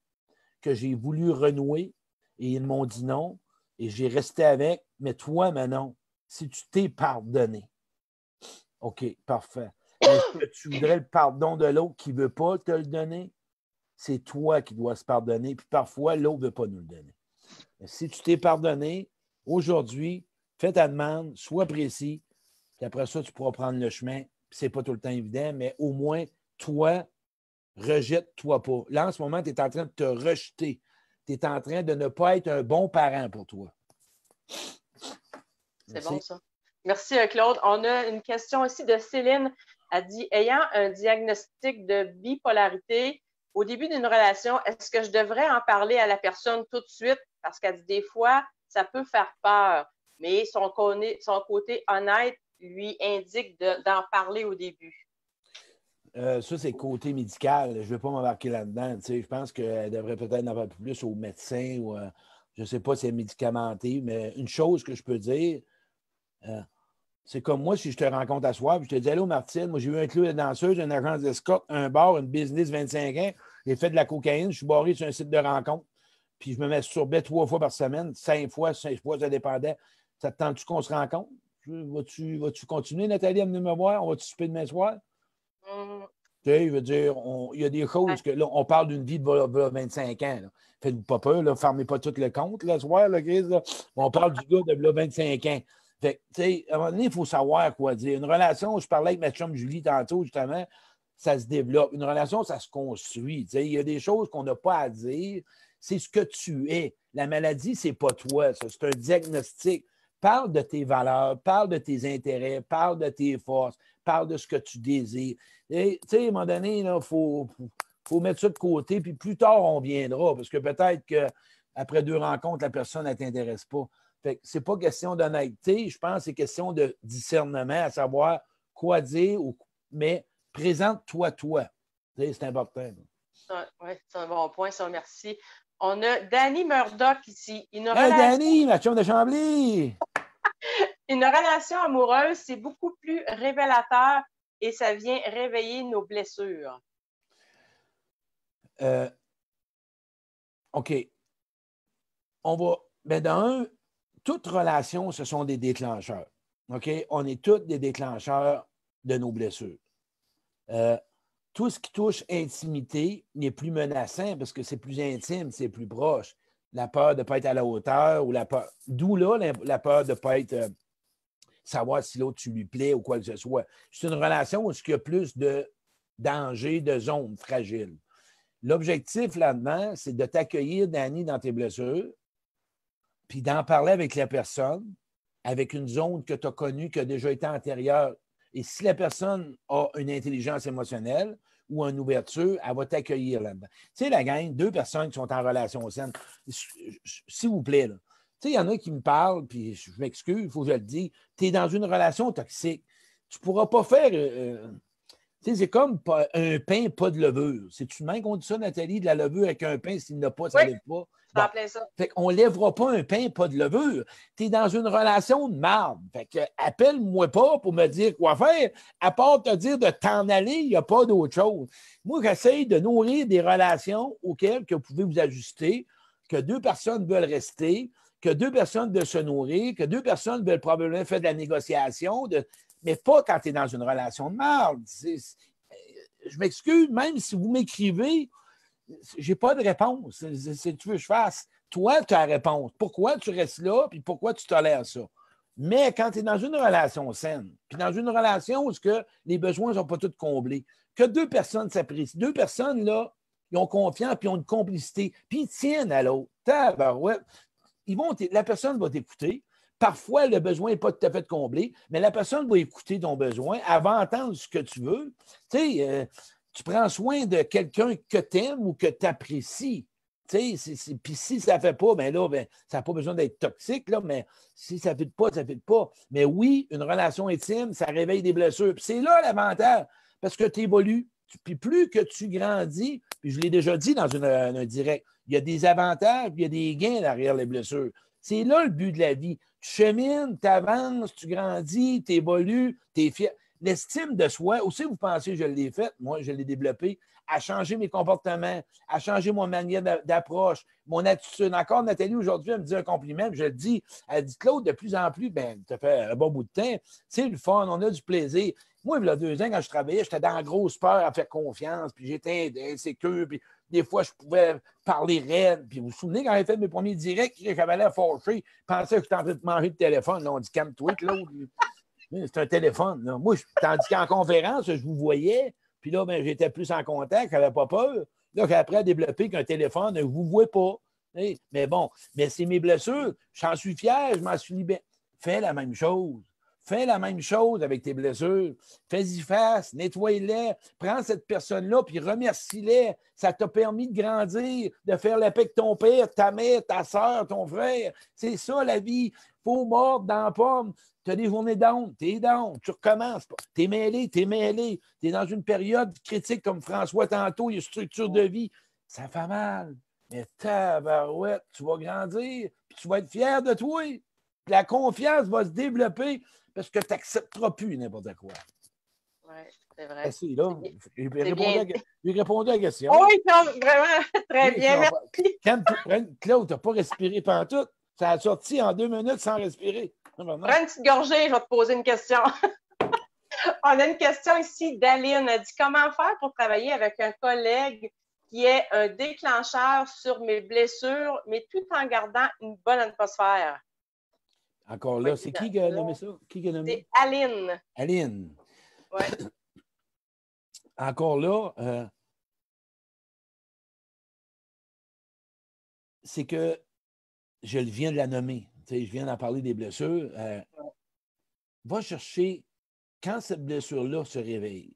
que j'ai voulu renouer et ils m'ont dit non et j'ai resté avec. Mais toi, Manon, si tu t'es pardonné, OK, parfait. Est-ce que tu voudrais le pardon de l'autre qui ne veut pas te le donner? c'est toi qui dois se pardonner. Puis parfois, l'autre ne veut pas nous le donner. si tu t'es pardonné, aujourd'hui, fais ta demande, sois précis. Puis après ça, tu pourras prendre le chemin. Ce n'est pas tout le temps évident, mais au moins, toi, rejette-toi pas. Là, en ce moment, tu es en train de te rejeter. Tu es en train de ne pas être un bon parent pour toi. C'est bon, ça. Merci, euh, Claude. On a une question aussi de Céline. Elle dit Ayant un diagnostic de bipolarité, au début d'une relation, est-ce que je devrais en parler à la personne tout de suite? Parce qu'elle dit des fois, ça peut faire peur, mais son, côté honnête lui indique d'en parler au début. Euh, ça, c'est côté médical. Je ne vais pas m'embarquer là-dedans. Je pense qu'elle devrait peut-être en parler plus au médecin ou euh, je ne sais pas si c'est médicamenté, mais une chose que je peux dire, euh, c'est comme moi, si je te rencontre à soir, puis je te dis Allô, Martine, moi j'ai eu un club de danseuse, une agence d'escorte, un bar, une business 25 ans, j'ai fait de la cocaïne, je suis barré sur un site de rencontre, puis je me mets sur bête trois fois par semaine, cinq fois, cinq fois, ça dépendait. Ça te tente-tu qu'on se rencontre? Vas-tu, vas continuer, Nathalie, à venir me voir? On va-tu souper demain soir? Mm. Tu sais, je veux dire, il y a des choses que là, on parle d'une vie de 25 ans. Faites-vous pas peur, là, fermez pas tout le compte, le soir, là, On parle du gars de 25 ans. Fait sais, à un moment donné, il faut savoir quoi dire. Une relation, je parlais avec ma Julie tantôt, justement, ça se développe. Une relation, ça se construit. Il y a des choses qu'on n'a pas à dire. C'est ce que tu es. La maladie, c'est pas toi. C'est un diagnostic. Parle de tes valeurs, parle de tes intérêts, parle de tes forces, parle de ce que tu désires. Et, à un moment donné, il faut, faut, mettre ça de côté, puis plus tard, on viendra, parce que peut-être qu'après deux rencontres, la personne ne t'intéresse pas. Fait c'est pas question d'honnêteté, je pense que c'est question de discernement, à savoir quoi dire, mais présente-toi toi. C'est important. Oui, c'est un bon point, ça, merci. On a Danny Murdoch ici. Une Danny, ma chum de Chambly! Une relation amoureuse, c'est beaucoup plus révélateur et ça vient réveiller nos blessures. Euh, OK. on va. Ben, dans un, toute relation, ce sont des déclencheurs. On est tous des déclencheurs de nos blessures. Euh, tout ce qui touche intimité n'est plus menaçant parce que c'est plus intime, c'est plus proche. La peur de ne pas être à la hauteur ou la peur. D'où là la, peur de ne pas être. Euh, savoir si l'autre tu lui plais ou quoi que ce soit. C'est une relation où il y a plus de danger, de zones fragiles. L'objectif là-dedans, c'est de t'accueillir, Danny, dans tes blessures, puis d'en parler avec la personne, avec une zone que tu as connue, qui a déjà été antérieure. Et si la personne a une intelligence émotionnelle ou une ouverture, elle va t'accueillir là-dedans. Tu sais, la gang, deux personnes qui sont en relation saine, s'il vous plaît, Tu sais, il y en a qui me parlent, puis je m'excuse, il faut que je le dise. Tu es dans une relation toxique. Tu ne pourras pas faire. Euh, euh, c'est comme un pain, pas de levure. C'est-tu même qu'on dit ça, Nathalie, de la levure avec un pain, s'il n'a pas, ça ne lève pas? Fait qu'on ne lèvera pas un pain, pas de levure. Tu es dans une relation de marde. Fait que appelle-moi pas pour me dire quoi faire. À part te dire de t'en aller, il n'y a pas d'autre chose. Moi, j'essaye de nourrir des relations auxquelles que vous pouvez vous ajuster, que deux personnes veulent rester, que deux personnes veulent se nourrir, que deux personnes veulent probablement faire de la négociation, mais pas quand tu es dans une relation de marde. Je m'excuse, même si vous m'écrivez, j'ai pas de réponse. C'est tu veux que je fasse. Toi, tu as la réponse. Pourquoi tu restes là, puis pourquoi tu tolères ça? Mais quand tu es dans une relation saine, puis dans une relation où que les besoins ne sont pas tous comblés, que deux personnes s'apprécient, deux personnes, là, ils ont confiance, puis ont une complicité, puis ils tiennent à l'autre. Vont la personne va t'écouter. Parfois, le besoin n'est pas tout à fait comblé, mais la personne va écouter ton besoin, avant d'entendre ce que tu veux. Tu sais, euh, tu prends soin de quelqu'un que tu aimes ou que tu apprécies. Puis si ça ne fait pas, ben là, ben, ça n'a pas besoin d'être toxique, là, mais si ça ne fait pas, ça ne fait pas. Mais oui, une relation intime, ça réveille des blessures. c'est là l'avantage, parce que tu évolues. Puis plus que tu grandis, puis je l'ai déjà dit dans un direct, il y a des avantages, puis il y a des gains derrière les blessures. C'est là le but de la vie. Tu chemines, tu avances, tu grandis, tu évolues, tu es fier l'estime de soi, aussi vous pensez je l'ai faite, moi je l'ai développé, à changer mes comportements, à changer mon manière d'approche, mon attitude. Encore, Nathalie, aujourd'hui, elle me dit un compliment, je le dis, elle dit Claude, de plus en plus, ben, ça fait un bon bout de temps, c'est le fun, on a du plaisir. Moi, il y a deux ans, quand je travaillais, j'étais dans la grosse peur à faire confiance, puis j'étais insécure, puis des fois, je pouvais parler raide. Puis vous vous souvenez, quand j'ai fait mes premiers directs, j'avais l'air fâché, je pensais que j'étais en train de manger le téléphone. Là, on dit calme-toi, Claude. C'est un téléphone. Moi, tandis qu'en conférence, je vous voyais, puis là, ben, j'étais plus en contact, je n'avais pas peur. Là, j'ai appris à développer qu'un téléphone ne vous voit pas. Mais bon, mais c'est mes blessures. J'en suis fier, je m'en suis libéré. Fais la même chose. Fais la même chose avec tes blessures. Fais-y face, nettoie-les. Prends cette personne-là, puis remercie-les. Ça t'a permis de grandir, de faire la paix ton père, ta mère, ta soeur, ton frère. C'est ça la vie. Faut mordre dans la pomme. Tu as des journées down, tu es down, tu recommences. Tu es mêlé, tu es mêlé. Tu es dans une période critique comme François tantôt, il y a structure de vie. Ça fait mal. Mais tabarouette, tu vas grandir, puis tu vas être fier de toi. la confiance va se développer parce que tu n'accepteras plus n'importe quoi. Oui, c'est vrai. Là. J'ai répondu, à la question. Oui, vraiment, très bien, merci. Quand Claude, tu n'as pas respiré pendant tout. Ça a sorti en deux minutes sans respirer. Prends une petite gorgée, je vais te poser une question. On a une question ici d'Aline. Elle dit Comment faire pour travailler avec un collègue qui est un déclencheur sur mes blessures, mais tout en gardant une bonne atmosphère? Encore là, c'est qui qui a nommé ça? Qui a nommé? C'est Aline. Aline. Oui. Encore là, euh, c'est que je viens de la nommer je viens d'en parler des blessures. Euh, va chercher, quand cette blessure-là se réveille,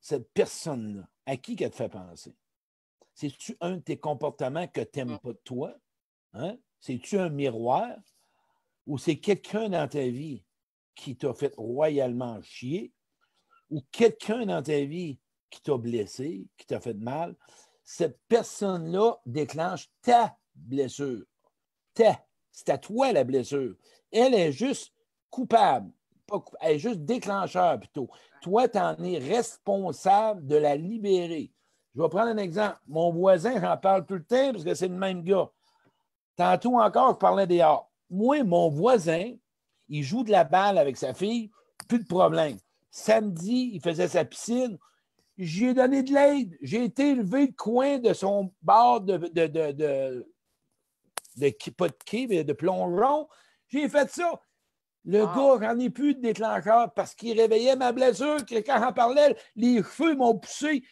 cette personne-là, à qui qu'elle te fait penser? C'est-tu un de tes comportements que tu n'aimes pas de toi? Hein? C'est-tu un miroir? Ou c'est quelqu'un dans ta vie qui t'a fait royalement chier? Ou quelqu'un dans ta vie qui t'a blessé, qui t'a fait mal? Cette personne-là déclenche ta blessure. Ta c'est à toi la blessure. Elle est juste coupable. elle est juste déclencheur plutôt. Toi, tu en es responsable de la libérer. Je vais prendre un exemple. Mon voisin, j'en parle tout le temps parce que c'est le même gars. Tantôt encore, je parlais des arts. Moi, mon voisin, il joue de la balle avec sa fille, plus de problème. Samedi, il faisait sa piscine. J'ai donné de l'aide. J'ai été élevé le coin de son bord de, de, de, de, de pas de quai, mais de plongeon. J'ai fait ça. Le gars, j'en ai plus de déclencheur parce qu'il réveillait ma blessure, que quand j'en parlais, les cheveux m'ont poussé.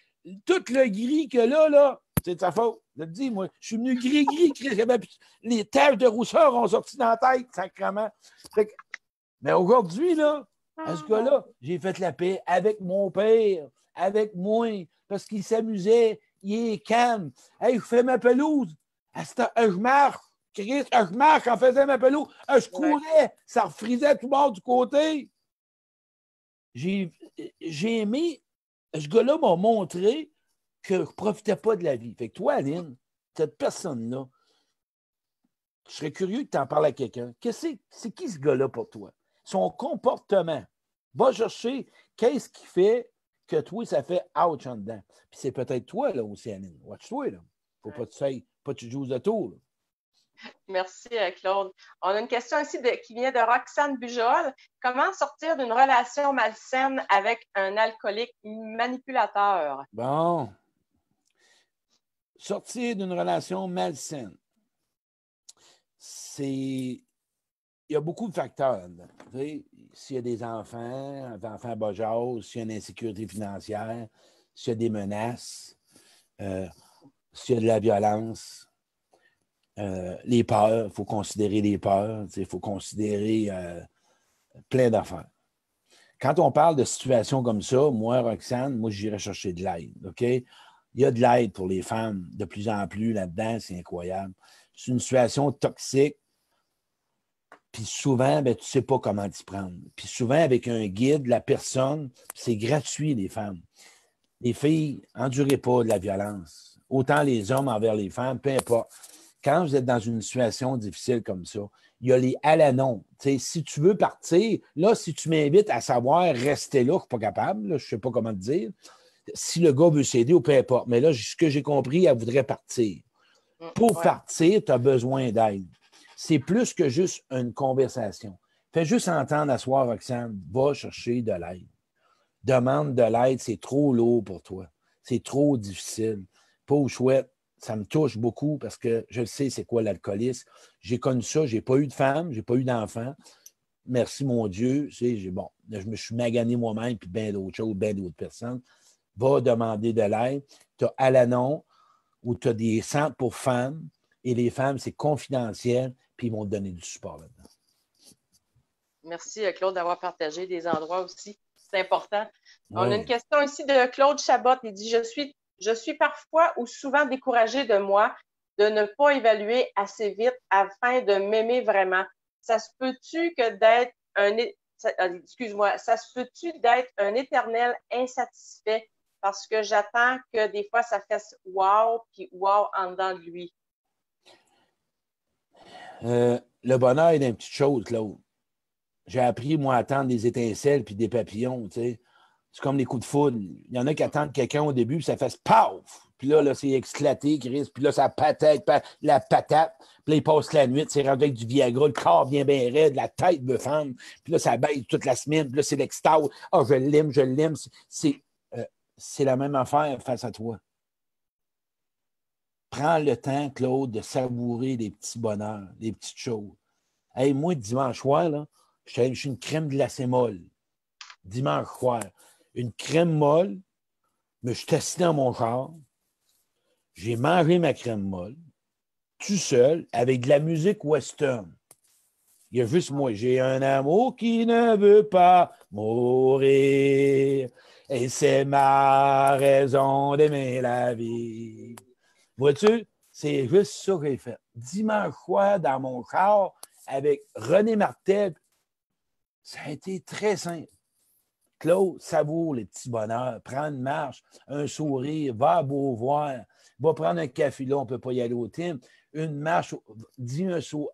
Tout le gris que là, là, c'est de sa faute. Je te dis, moi, je suis venu gris-gris. les taches de rousseur ont sorti dans la tête, sacrément. Mais aujourd'hui, là, à ce gars-là, j'ai fait la paix avec mon père, avec moi, parce qu'il s'amusait, il est calme. Hey, je fais ma pelouse. Je marche. Chris, je marche en faisant ma pelouse. Je courais, ça refrisait tout bord du côté. J'ai aimé, ce gars-là m'a montré que ne profitais pas de la vie. Fait que toi, Aline, cette personne-là, je serais curieux de t'en parler à quelqu'un. C'est qui ce gars-là pour toi? Son comportement. Va chercher qu'est-ce qui fait que toi, ça fait ouch en dedans. Puis c'est peut-être toi, là, aussi, Aline. Watch-toi, là. Faut pas que tu pas que tu joues de tour. Merci, euh, Claude. On a une question ici qui vient de Roxane Bujol. Comment sortir d'une relation malsaine avec un alcoolique manipulateur? Bon. Sortir d'une relation malsaine, c'est. Il y a beaucoup de facteurs. S'il y a des enfants, des enfants bas s'il y a une insécurité financière, s'il y a des menaces, euh, s'il y a de la violence, euh, les peurs, il faut considérer les peurs, il faut considérer euh, plein d'affaires. Quand on parle de situations comme ça, moi, Roxane, moi, j'irai chercher de l'aide. OK? Il y a de l'aide pour les femmes de plus en plus là-dedans, c'est incroyable. C'est une situation toxique. Puis souvent, ben, tu ne sais pas comment t'y prendre. Puis souvent, avec un guide, la personne, c'est gratuit, les femmes. Les filles, endurez pas de la violence. Autant les hommes envers les femmes, peu importe quand vous êtes dans une situation difficile comme ça, il y a les à la non. si tu veux partir, là, si tu m'invites à savoir rester là, je ne suis pas capable, je ne sais pas comment te dire. Si le gars veut s'aider ou peu importe. Mais là, ce que j'ai compris, elle voudrait partir. Mm, Pour partir, tu as besoin d'aide. C'est plus que juste une conversation. Fais juste entendre à soir, Roxane, va chercher de l'aide. Demande de l'aide, c'est trop lourd pour toi. C'est trop difficile. Pas au chouette ça me touche beaucoup parce que je sais c'est quoi l'alcoolisme. J'ai connu ça, je n'ai pas eu de femme, je n'ai pas eu d'enfant. Merci mon Dieu. J'ai, bon, je me suis magané moi-même, puis bien d'autres choses, bien d'autres personnes. Va demander de l'aide. Tu as Alanon, où tu as des centres pour femmes, et les femmes, c'est confidentiel, puis ils vont te donner du support là-dedans. Merci, euh, Claude, d'avoir partagé des endroits aussi. C'est important. On a une question ici de Claude Chabot. Il dit Je suis je suis parfois ou souvent découragée de moi de ne pas évaluer assez vite afin de m'aimer vraiment. Ça se peut-tu que d'être un euh, excuse-moi, ça se peut-tu d'être un éternel insatisfait parce que j'attends que des fois ça fasse wow puis wow en dedans de lui. Euh, le bonheur est une petite chose, Claude. J'ai appris, moi, à attendre des étincelles puis des papillons, tu sais. C'est comme les coups de foudre. Il y en a qui attendent quelqu'un au début, puis ça fait paf! Puis là, là c'est éclaté, Chris. Puis là, ça patate, la patate. Puis là, il passe la nuit, c'est rendu avec du Viagra, le corps bien bien raide, la tête me femme. Puis là, ça baisse toute la semaine. Puis là, c'est l'extase. Ah, oh, je l'aime, je l'aime. Euh, c'est la même affaire face à toi. Prends le temps, Claude, de savourer des petits bonheurs, des petites choses. Hey, moi, dimanche soir, je suis une crème glacée molle. Dimanche soir une crème molle, mais je suis assis dans mon char, j'ai mangé ma crème molle, tout seul, avec de la musique western. Il y a juste moi. J'ai un amour qui ne veut pas mourir. Et c'est ma raison d'aimer la vie. Vois-tu? C'est juste ça que j'ai fait. Dimanche soir, dans mon char, avec René Martel, ça a été très simple. Claude, savoure les petits bonheurs. Prends une marche, un sourire, va à Beauvoir, va prendre un café là, on ne peut pas y aller au team. Une marche, dis un saut.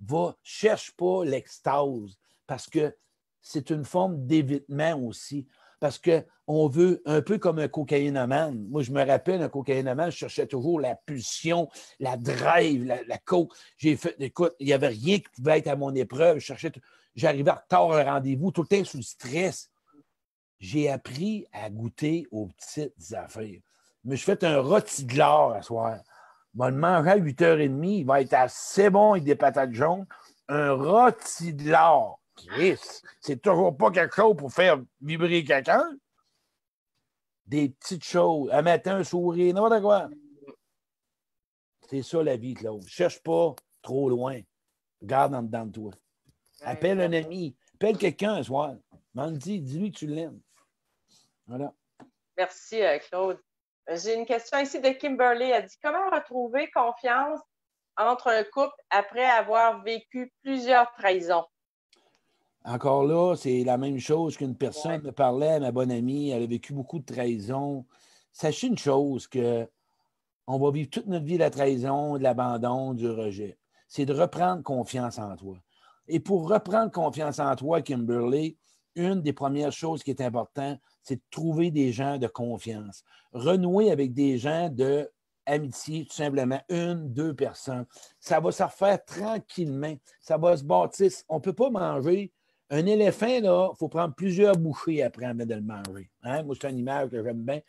Va, cherche pas l'extase parce que c'est une forme d'évitement aussi. Parce qu'on veut, un peu comme un cocaïnomane. Moi, je me rappelle, un cocaïnomane, je cherchais toujours la pulsion, la drive, la, la coke. J'ai fait, écoute, il n'y avait rien qui pouvait être à mon épreuve. Je cherchais, j'arrivais en retard à un rendez-vous, tout le temps sous le stress. J'ai appris à goûter aux petites affaires. Mais je fais un rôti de l'or à soir. Je vais le manger à 8h30. Il va être assez bon avec des patates jaunes. Un rôti de l'or c'est toujours pas quelque chose pour faire vibrer quelqu'un. Des petites choses. Un matin, un sourire, n'importe quoi. C'est ça la vie, Claude. Cherche pas trop loin. Garde en dedans de toi. Appelle un ami. Appelle quelqu'un un soir. M'en dis, dis-lui que tu l'aimes. Voilà. Merci, euh, Claude. J'ai une question ici de Kimberly. Elle dit Comment retrouver confiance entre un couple après avoir vécu plusieurs trahisons? Encore là, c'est la même chose qu'une personne me parlait, ma bonne amie, elle a vécu beaucoup de trahison. Sachez une chose que on va vivre toute notre vie la trahison, de l'abandon, du rejet. C'est de reprendre confiance en toi. Et pour reprendre confiance en toi, Kimberly, une des premières choses qui est importante, c'est de trouver des gens de confiance. Renouer avec des gens de amitié, tout simplement, une, deux personnes. Ça va se refaire tranquillement. Ça va se bâtir. On ne peut pas manger un éléphant, il faut prendre plusieurs bouchées après avant de le manger. Hein? Moi, c'est un image que j'aime bien.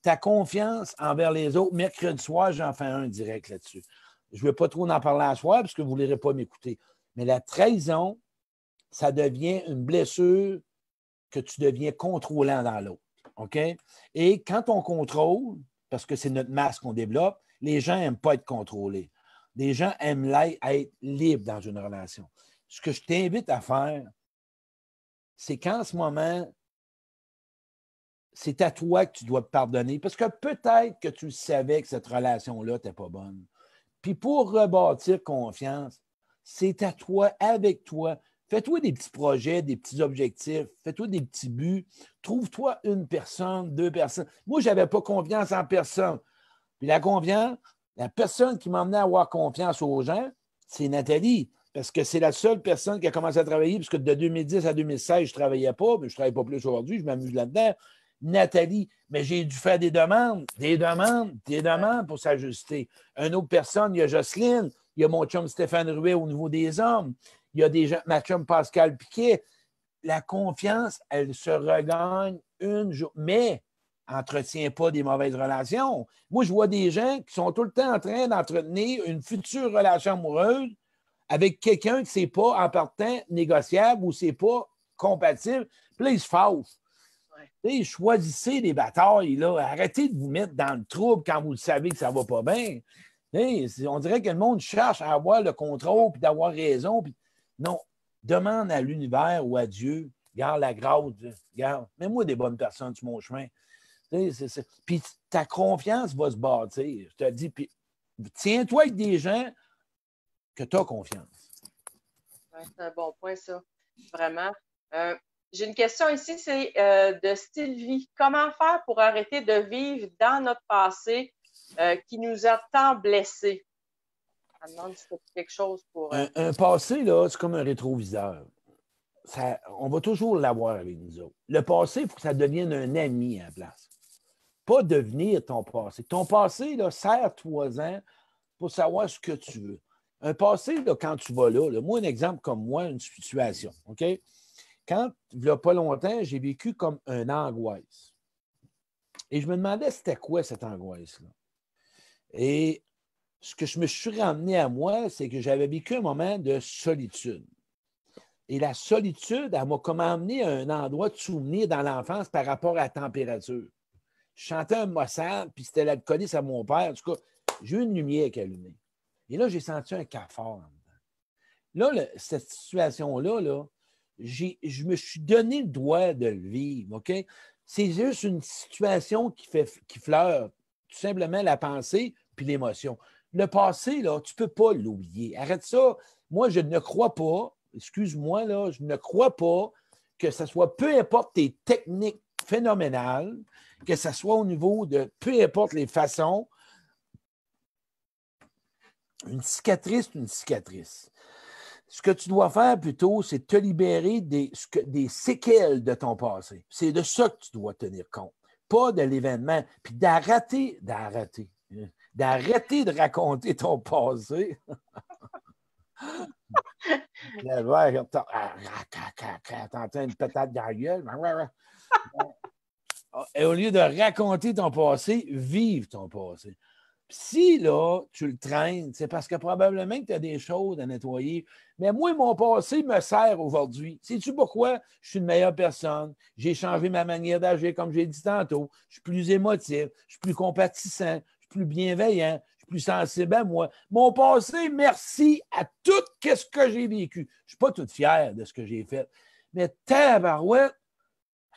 Ta confiance envers les autres, mercredi soir, j'en fais un direct là-dessus. Je ne vais pas trop en parler à soir parce que vous ne voulez pas m'écouter. Mais la trahison, ça devient une blessure que tu deviens contrôlant dans l'autre. OK? Et quand on contrôle, parce que c'est notre masque qu'on développe, les gens n'aiment pas être contrôlés. Les gens aiment être libres dans une relation. Ce que je t'invite à faire, c'est qu'en ce moment, c'est à toi que tu dois te pardonner parce que peut-être que tu savais que cette relation-là n'était pas bonne. Puis pour rebâtir confiance, c'est à toi, avec toi. Fais-toi des petits projets, des petits objectifs, fais-toi des petits buts. Trouve-toi une personne, deux personnes. Moi, je n'avais pas confiance en personne. Puis la confiance, la personne qui m'emmenait à avoir confiance aux gens, c'est Nathalie parce que c'est la seule personne qui a commencé à travailler, puisque de 2010 à 2016, je ne travaillais pas, mais je ne travaille pas plus aujourd'hui, je m'amuse là-dedans. Nathalie, mais j'ai dû faire des demandes, des demandes, des demandes pour s'ajuster. Une autre personne, il y a Jocelyne, il y a mon chum Stéphane Ruet au niveau des hommes, il y a des gens, ma chum Pascal Piquet. La confiance, elle se regagne une jour, mais entretient pas des mauvaises relations. Moi, je vois des gens qui sont tout le temps en train d'entretenir une future relation amoureuse avec quelqu'un qui n'est pas en partant négociable ou c'est pas compatible. Puis là, il se fâche. Choisissez des batailles. Là. Arrêtez de vous mettre dans le trouble quand vous savez que ça ne va pas bien. on dirait que le monde cherche à avoir le contrôle puis d'avoir raison. Non, demande à l'univers ou à Dieu, garde la grâce, garde, mets-moi des bonnes personnes sur mon chemin. Puis ta confiance va se bâtir. Je te dis, puis tiens-toi avec des gens que tu as confiance. c'est un bon point, ça. Vraiment. Euh, j'ai une question ici, c'est euh, de Sylvie. Comment faire pour arrêter de vivre dans notre passé euh, qui nous a tant blessés? Elle demande si quelque chose pour. Un, passé, là, c'est comme un rétroviseur. Ça, on va toujours l'avoir avec nous autres. Le passé, il faut que ça devienne un ami à la place. Pas devenir ton passé. Ton passé, là, sert-toi-en pour savoir ce que tu veux. Un passé, quand tu vas là, moi, un exemple comme moi, une situation, OK? Quand, il n'y a pas longtemps, j'ai vécu comme un angoisse. Et je me demandais c'était quoi cette angoisse-là. Et ce que je me suis ramené à moi, c'est que j'avais vécu un moment de solitude. Et la solitude, elle m'a comme amené à un endroit de souvenir dans l'enfance par rapport à la température. Je chantais un mossad, puis c'était l'alcoolisme à mon père. En tout cas, j'ai eu une lumière qui allumait. Et là, j'ai senti un cafard. Là, cette situation-là, là, je me suis donné le droit de le vivre. C'est juste une situation qui, fait, qui fleure tout simplement la pensée puis l'émotion. Le passé, là, tu ne peux pas l'oublier. Arrête ça. Moi, je ne crois pas, excuse-moi, là, je ne crois pas que ce soit, peu importe tes techniques phénoménales, que ce soit au niveau de peu importe les façons, une cicatrice, une cicatrice. Ce que tu dois faire plutôt, c'est te libérer des, des séquelles de ton passé. C'est de ça que tu dois tenir compte, pas de l'événement. Puis d'arrêter, d'arrêter, hein, d'arrêter de raconter ton passé. T'entends une patate dans la gueule. Et au lieu de raconter ton passé, vive ton passé. Si là, tu le traînes, c'est parce que probablement que tu as des choses à nettoyer. Mais moi, mon passé me sert aujourd'hui. Sais-tu pourquoi? Je suis une meilleure personne. J'ai changé ma manière d'agir, comme j'ai dit tantôt. Je suis plus émotif, je suis plus compatissant, je suis plus bienveillant, je suis plus sensible à moi. Mon passé, merci à tout ce que j'ai vécu. Je ne suis pas toute fière de ce que j'ai fait. Mais tabarouette,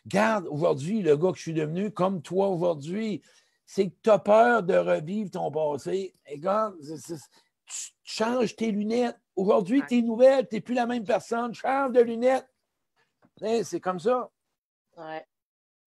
regarde aujourd'hui le gars que je suis devenu, comme toi aujourd'hui c'est que tu as peur de revivre ton passé. Et quand tu changes tes lunettes. Aujourd'hui, tu es nouvelle, tu n'es plus la même personne. Change de lunettes. c'est comme ça. Oui,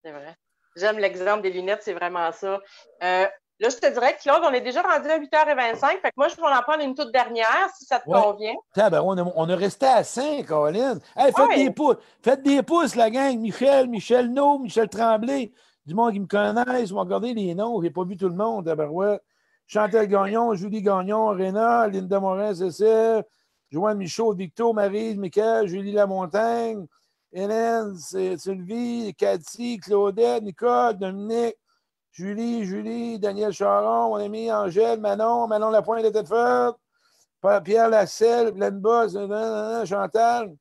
c'est vrai. J'aime l'exemple des lunettes, c'est vraiment ça. Euh, là, je te dirais, Claude, on est déjà rendu à 8h25. Fait que moi, je vais en prendre une toute dernière, si ça te convient. Ben, on, a, on, a, resté à 5, Colin. Hey, faites, des pouces, faites des pouces, la gang. Michel, Michel No, Michel Tremblay du monde qui me connaissent, vont regarder les noms. Je n'ai pas vu tout le monde. ouais. Chantal Gagnon, Julie Gagnon, Réna, Linda Morin, Cécile, Joanne Michaud, Victor, Marie, Michael, Julie Lamontagne, Hélène, Sylvie, Cathy, Claudette, Nicole, Dominique, Julie, Julie, Daniel Charon, mon ami Angèle, Manon, Manon Lapointe de Tête Pierre Lasselle, Glenn Boss, Chantal.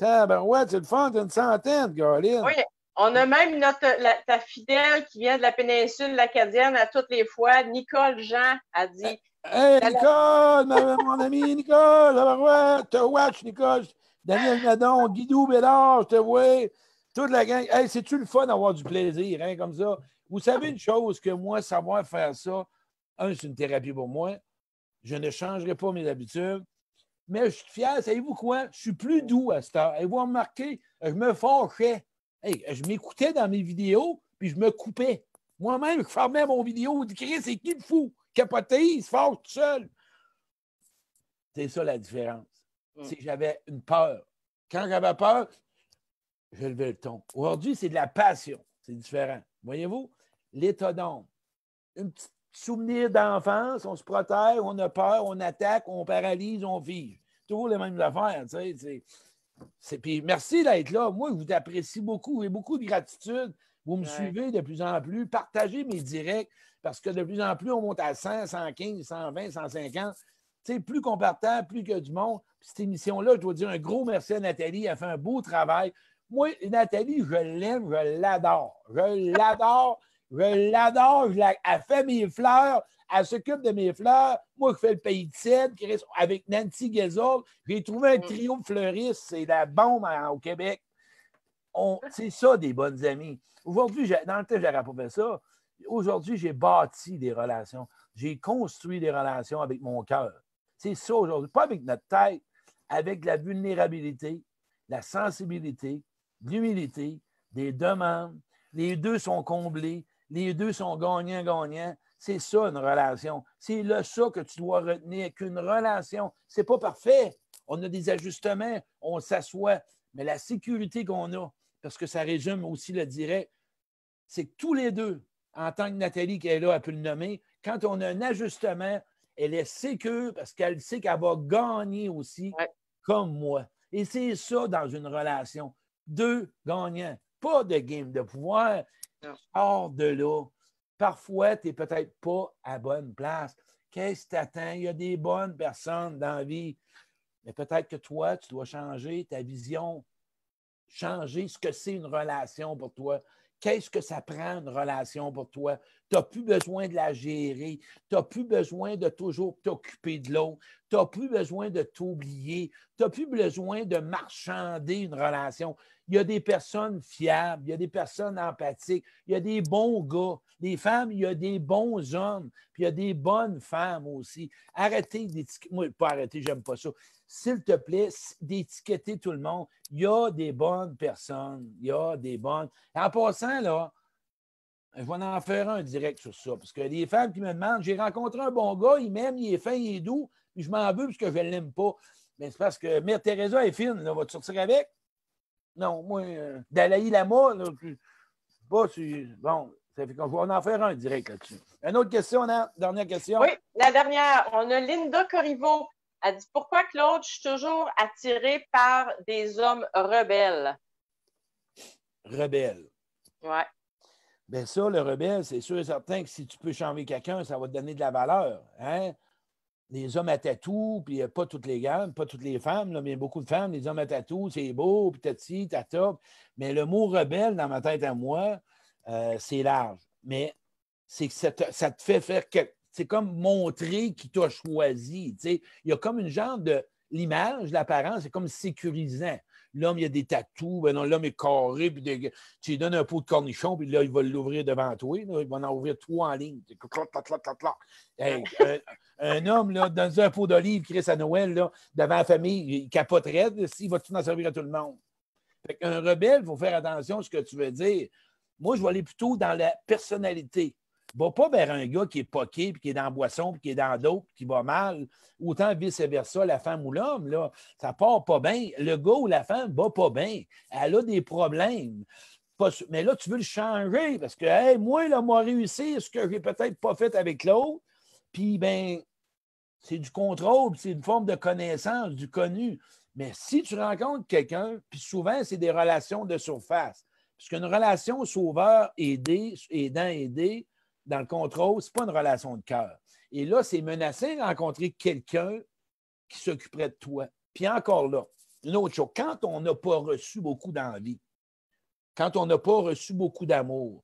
Ben ouais, c'est le fun, t'as une centaine, Caroline. Oui, on a même notre, ta fidèle qui vient de la péninsule acadienne à toutes les fois, Nicole Jean, a dit. Hey, Nicole, mon ami Nicole, te watch, Nicole. Daniel Nadon, Guidou Bédard, je te vois. Toute la gang. Hey, c'est-tu le fun d'avoir du plaisir, hein, comme ça? Vous savez une chose que moi, savoir faire ça, un, c'est une thérapie pour moi. Je ne changerai pas mes habitudes. Mais je suis fier, savez-vous quoi? Je suis plus doux à cette heure. Et vous remarquez, je me fâchais je m'écoutais dans mes vidéos, puis je me coupais. Moi-même, je fermais mon vidéo, je disais, c'est qui le fou? Capoté, il se fâche tout seul. C'est ça la différence. Mm. C'est que j'avais une peur. Quand j'avais peur, je levais le ton. Aujourd'hui, c'est de la passion. C'est différent. Voyez-vous? L'état d'ombre. Un petit souvenir d'enfance, on se protège, on a peur, on attaque, on paralyse, on fige. Toujours les mêmes affaires. Tu sais, puis merci d'être là. Moi, je vous apprécie beaucoup et beaucoup de gratitude. Vous me suivez de plus en plus. Partagez mes directs parce que de plus en plus, on monte à 100, 115, 120, 150. Tu plus qu'on partage, plus que du monde. cette émission-là, je dois dire un gros merci à Nathalie. Elle a fait un beau travail. Moi, Nathalie, je l'aime, je l'adore. Je l'adore. Je l'adore. Elle fait mes fleurs. Elle s'occupe de mes fleurs. Moi, je fais le pays de cèdre avec Nancy Guézol. J'ai trouvé un mm. trio de fleuristes. C'est la bombe au Québec. C'est ça, des bonnes amies. Aujourd'hui, dans le temps, je n'aurais pas fait ça. Aujourd'hui, j'ai bâti des relations. J'ai construit des relations avec mon cœur. C'est ça aujourd'hui. Pas avec notre tête, avec la vulnérabilité, la sensibilité, l'humilité, des demandes. Les deux sont comblés. Les deux sont gagnants-gagnants. C'est ça, une relation. C'est le ça que tu dois retenir, qu'une relation, c'est pas parfait. On a des ajustements, on s'assoit, mais la sécurité qu'on a, parce que ça résume aussi le direct, c'est que tous les deux, en tant que Nathalie qui est là, elle peut le nommer, quand on a un ajustement, elle est sécure parce qu'elle sait qu'elle va gagner aussi, comme moi. Et c'est ça dans une relation. Deux gagnants. Pas de game de pouvoir. Hors de là parfois, tu n'es peut-être pas à bonne place. Qu'est-ce que tu attends? Il y a des bonnes personnes dans la vie. Mais peut-être que toi, tu dois changer ta vision, changer ce que c'est une relation pour toi. Qu'est-ce que ça prend une relation pour toi? Tu n'as plus besoin de la gérer. Tu n'as plus besoin de toujours t'occuper de l'autre. Tu n'as plus besoin de t'oublier. Tu n'as plus besoin de marchander une relation. Il y a des personnes fiables, il y a des personnes empathiques, il y a des bons gars. Les femmes, il y a des bons hommes, puis il y a des bonnes femmes aussi. Arrêtez d'étiqueter. Moi, pas arrêter, j'aime pas ça. S'il te plaît, d'étiqueter tout le monde. Il y a des bonnes personnes. Il y a des bonnes. En passant, là, je vais en faire un direct sur ça. Parce que les femmes qui me demandent, j'ai rencontré un bon gars, il m'aime, il est fin, il est doux, puis je m'en veux parce que je ne l'aime pas. Mais c'est parce que Mère Teresa est fine, là. Vas-tu sortir avec? Non, moi, euh, Dalai Lama, là, pas, tu... bon, ça fait qu'on va en faire un direct là-dessus. Une autre question? Dernière question? Oui, la dernière. On a Linda Corriveau. Elle dit Pourquoi, Claude, je suis toujours attirée par des hommes rebelles? Rebelles. Oui. Bien, ça, le rebelle, c'est sûr et certain que si tu peux changer quelqu'un, ça va te donner de la valeur. Hein? Les hommes à tatou, puis pas toutes les gammes, pas toutes les femmes, là, mais beaucoup de femmes, les hommes à tatou, c'est beau, puis t'as t'as top. Mais le mot rebelle, dans ma tête à moi, euh, c'est large. Mais c'est que ça te, ça te fait faire quelque c'est comme montrer qui t'a choisi. Il y a comme une genre de. L'image, l'apparence, c'est comme sécurisant. L'homme, il y a des tatous, ben non, l'homme est carré, puis tu lui donnes un pot de cornichon, puis là, il va l'ouvrir devant toi. il va en ouvrir trois en ligne. un, homme, là, dans un pot d'olive, Chris à Noël, là, devant la famille, il capoterait s'il va tout en servir à tout le monde. un rebelle, il faut faire attention à ce que tu veux dire. Moi, je vais aller plutôt dans la personnalité va pas vers un gars qui est poqué, puis qui est dans la boisson, puis qui est dans l'eau, puis qui va mal. Autant vice-versa, la femme ou l'homme, là, ça part pas bien. Le gars ou la femme va pas bien. Elle a des problèmes. mais là, tu veux le changer parce que, hey, moi, là, moi, réussi ce que j'ai peut-être pas fait avec l'autre. Puis, ben, c'est du contrôle, c'est une forme de connaissance, du connu. Mais si tu rencontres quelqu'un, puis souvent, c'est des relations de surface. Parce qu'une relation sauveur-aidé, aidant-aidé, dans le contrôle, ce n'est pas une relation de cœur. Et là, c'est menacé de rencontrer quelqu'un qui s'occuperait de toi. Puis encore là, une chose, quand on n'a pas reçu beaucoup d'envie, quand on n'a pas reçu beaucoup d'amour,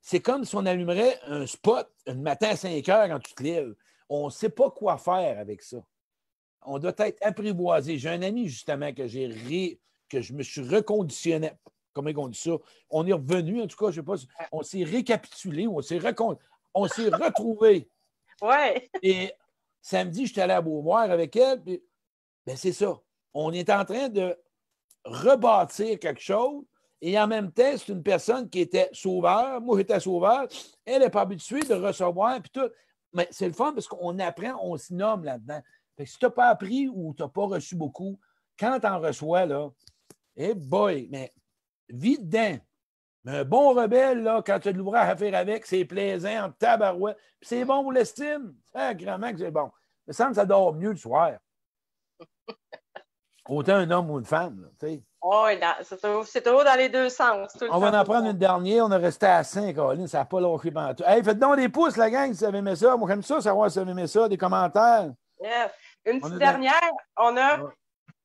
c'est comme si on allumerait un spot un matin à 5 heures quand tu te lèves. On ne sait pas quoi faire avec ça. On doit être apprivoisé. J'ai un ami, justement, que j'ai que je me suis reconditionné comment on dit ça? On est revenu, en tout cas, je ne sais pas, on s'est récapitulé, on s'est on s'est retrouvé. Ouais. Et samedi, j'étais allé à Beauvoir avec elle, puis ben c'est ça. On est en train de rebâtir quelque chose. Et en même temps, c'est une personne qui était sauveur. Moi, j'étais sauveur. Elle n'est pas habituée de recevoir. Puis tout. Mais c'est le fun parce qu'on apprend, on s'y nomme là-dedans. si tu n'as pas appris ou tu n'as pas reçu beaucoup, quand tu en reçois, là, eh boy, mais vis dedans. Mais un bon rebelle, là, quand tu as de l'ouvrage à faire avec, c'est plaisant, tabarouette. Puis c'est bon pour l'estime. Sacrément que c'est bon. Mais ça me ça dort mieux le soir. Autant un homme ou une femme. oui, c'est toujours dans les deux sens. on va en prendre une dernière. On est resté à 5, Caroline. Ça n'a pas lâché pendant tout. Hey, faites donc des pouces, la gang, si vous avez aimé ça. Moi, j'aime ça, savoir si vous avez aimé ça, des commentaires. Une petite dernière. On a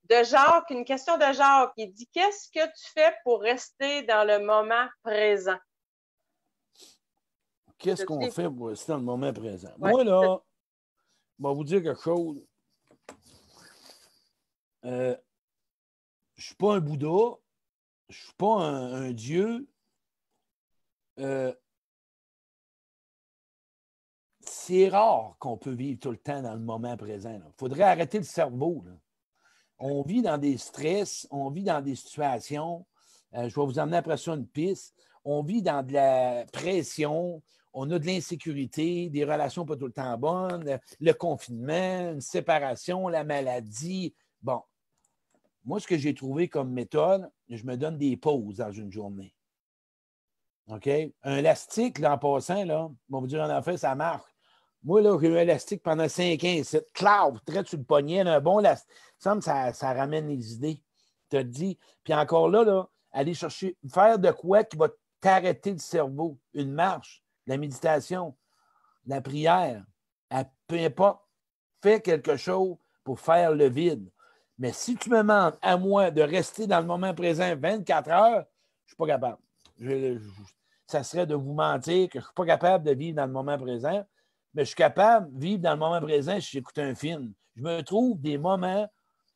de Jacques, une question de Jacques. Il dit Qu'est-ce que tu fais pour rester dans le moment présent? Qu'est-ce qu'on fait pour rester dans le moment présent? Moi, là, je vais vous dire quelque chose. Euh, je ne suis pas un Bouddha, je ne suis pas un, Dieu. Euh, c'est rare qu'on peut vivre tout le temps dans le moment présent. Il faudrait arrêter le cerveau. Là on vit dans des stress, on vit dans des situations. Euh, je vais vous emmener après ça une piste. On vit dans de la pression, on a de l'insécurité, des relations pas tout le temps bonnes, le confinement, une séparation, la maladie. Bon, moi, ce que j'ai trouvé comme méthode, je me donne des pauses dans une journée. OK? Un élastique, en passant, là, on vous dire en fait, ça marche. Moi, là, j'ai eu un élastique pendant 5 ans. C'est clair, très tu le poignet, un bon élastique. Ça, ça, ramène les idées. Tu te dis. Puis encore là, là, aller chercher, faire de quoi qui va t'arrêter le cerveau. Une marche, la méditation, la prière, peu importe. Fais quelque chose pour faire le vide. Mais si tu me demandes à moi de rester dans le moment présent 24 heures, je ne suis pas capable. ça serait de vous mentir que je ne suis pas capable de vivre dans le moment présent mais je suis capable de vivre dans le moment présent si j'écoute un film. Je me trouve des moments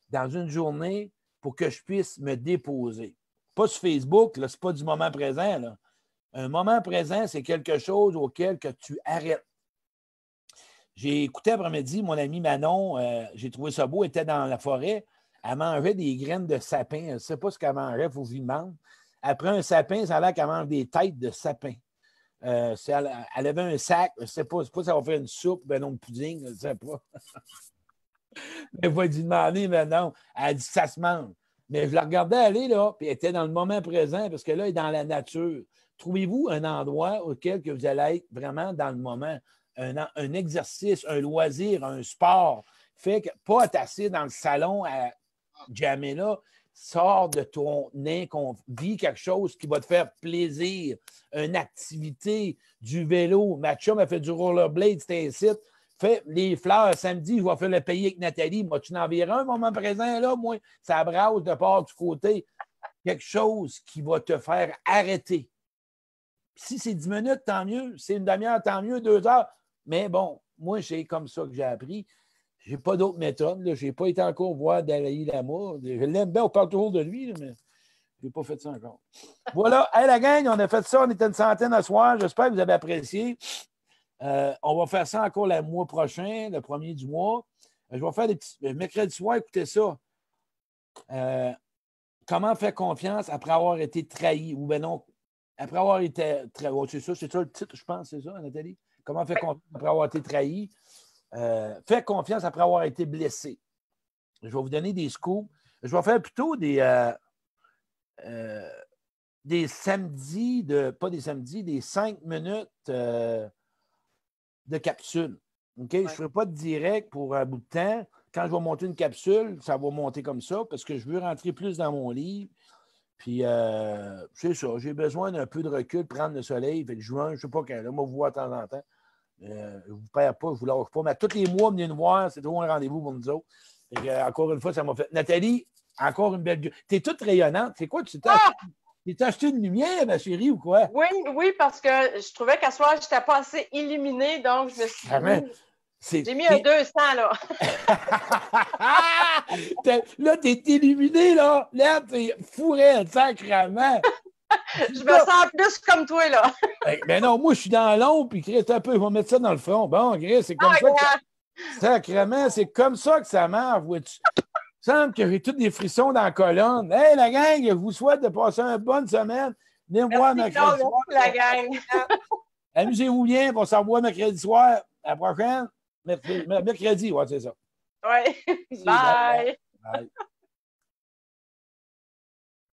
dans une journée pour que je puisse me déposer. Pas sur Facebook, ce n'est pas du moment présent. Un moment présent, c'est quelque chose auquel que tu arrêtes. J'ai écouté après-midi mon ami Manon, euh, j'ai trouvé ça beau, était dans la forêt. Elle mangeait des graines de sapin. Elle ne sait pas ce qu'elle mangeait, il faut. Après un sapin, ça a l'air qu'elle mange des têtes de sapin. Euh, elle, avait un sac, je ne sais pas, pas si ça va faire une soupe, ben non, pudding, je ne sais pas. mais va lui demander, mais non. Elle dit, ça se mange. Mais je la regardais aller, là, puis elle était dans le moment présent, parce que là, elle est dans la nature. Trouvez-vous un endroit auquel que vous allez être vraiment dans le moment? Un, un exercice, un loisir, un sport. Fait que pas assis dans le salon à jammer là, sors de ton qu'on vit quelque chose qui va te faire plaisir, une activité, du vélo. Ma m'a fait du rollerblade, c'était site. Fais les fleurs samedi, je vais faire le payer avec Nathalie. Moi, tu n'en verras un moment présent, là, moi, ça brasse de part du côté. Quelque chose qui va te faire arrêter. Si c'est dix minutes, tant mieux. C'est une demi-heure, tant mieux, deux heures. Mais bon, moi, c'est comme ça que j'ai appris. Je n'ai pas d'autre méthode. Je n'ai pas été encore voir Dalai Lama. Je l'aime bien, on parle toujours de lui, mais je n'ai pas fait ça encore. voilà. Hey, la gang, on a fait ça. On était une centaine à soir. J'espère que vous avez apprécié. Euh, on va faire ça encore le mois prochain, le premier du mois. Je vais faire des petits. Euh, mercredi soir, écoutez ça. Euh, comment faire confiance après avoir été trahi? Ou bien non, après avoir été trahi. c'est ça, c'est ça le titre, je pense, c'est ça, Nathalie? Comment faire confiance après avoir été trahi? Euh, fais confiance après avoir été blessé. Je vais vous donner des scoops. Je vais faire plutôt des, euh, euh, des samedis, de, pas des samedis, des cinq minutes de capsule. Je ne ferai pas de direct pour un bout de temps. Quand je vais monter une capsule, ça va monter comme ça parce que je veux rentrer plus dans mon livre. Puis, c'est ça, j'ai besoin d'un peu de recul, prendre le soleil. Fait que juin, je ne sais pas quand, là, moi, vous voir de temps en temps. Euh, je ne vous perds pas, je ne vous lâche pas. Mais tous les mois, venez nous voir. C'est toujours un rendez-vous pour nous autres. Euh, encore une fois, ça m'a fait. Nathalie, encore une belle. Tu es toute rayonnante. C'est quoi? Tu t'es ah! acheté une lumière, ma chérie, ou quoi? Oui, oui, parce que je trouvais qu'à soir, je n'étais pas assez illuminée, donc je me suis ah, J'ai mis un 200, là. là, t'es illuminé, là. Là, t'es fourré, sacrement je me sens plus comme toi, là. mais ben non, moi, je suis dans l'ombre, puis Chris, un peu, je vais mettre ça dans le front. Bon, Chris, c'est comme ah, ça. Que Sacrement, c'est comme ça que ça marche, vois-tu? Il semble que j'ai tous des frissons dans la colonne. Hey, la gang, je vous souhaite de passer une bonne semaine. Venez me voir mercredi soir. la gang. Amusez-vous bien, on s'en revoit mercredi soir. À la prochaine. Mercredi, ouais, c'est ça. Oui. Bye. bye.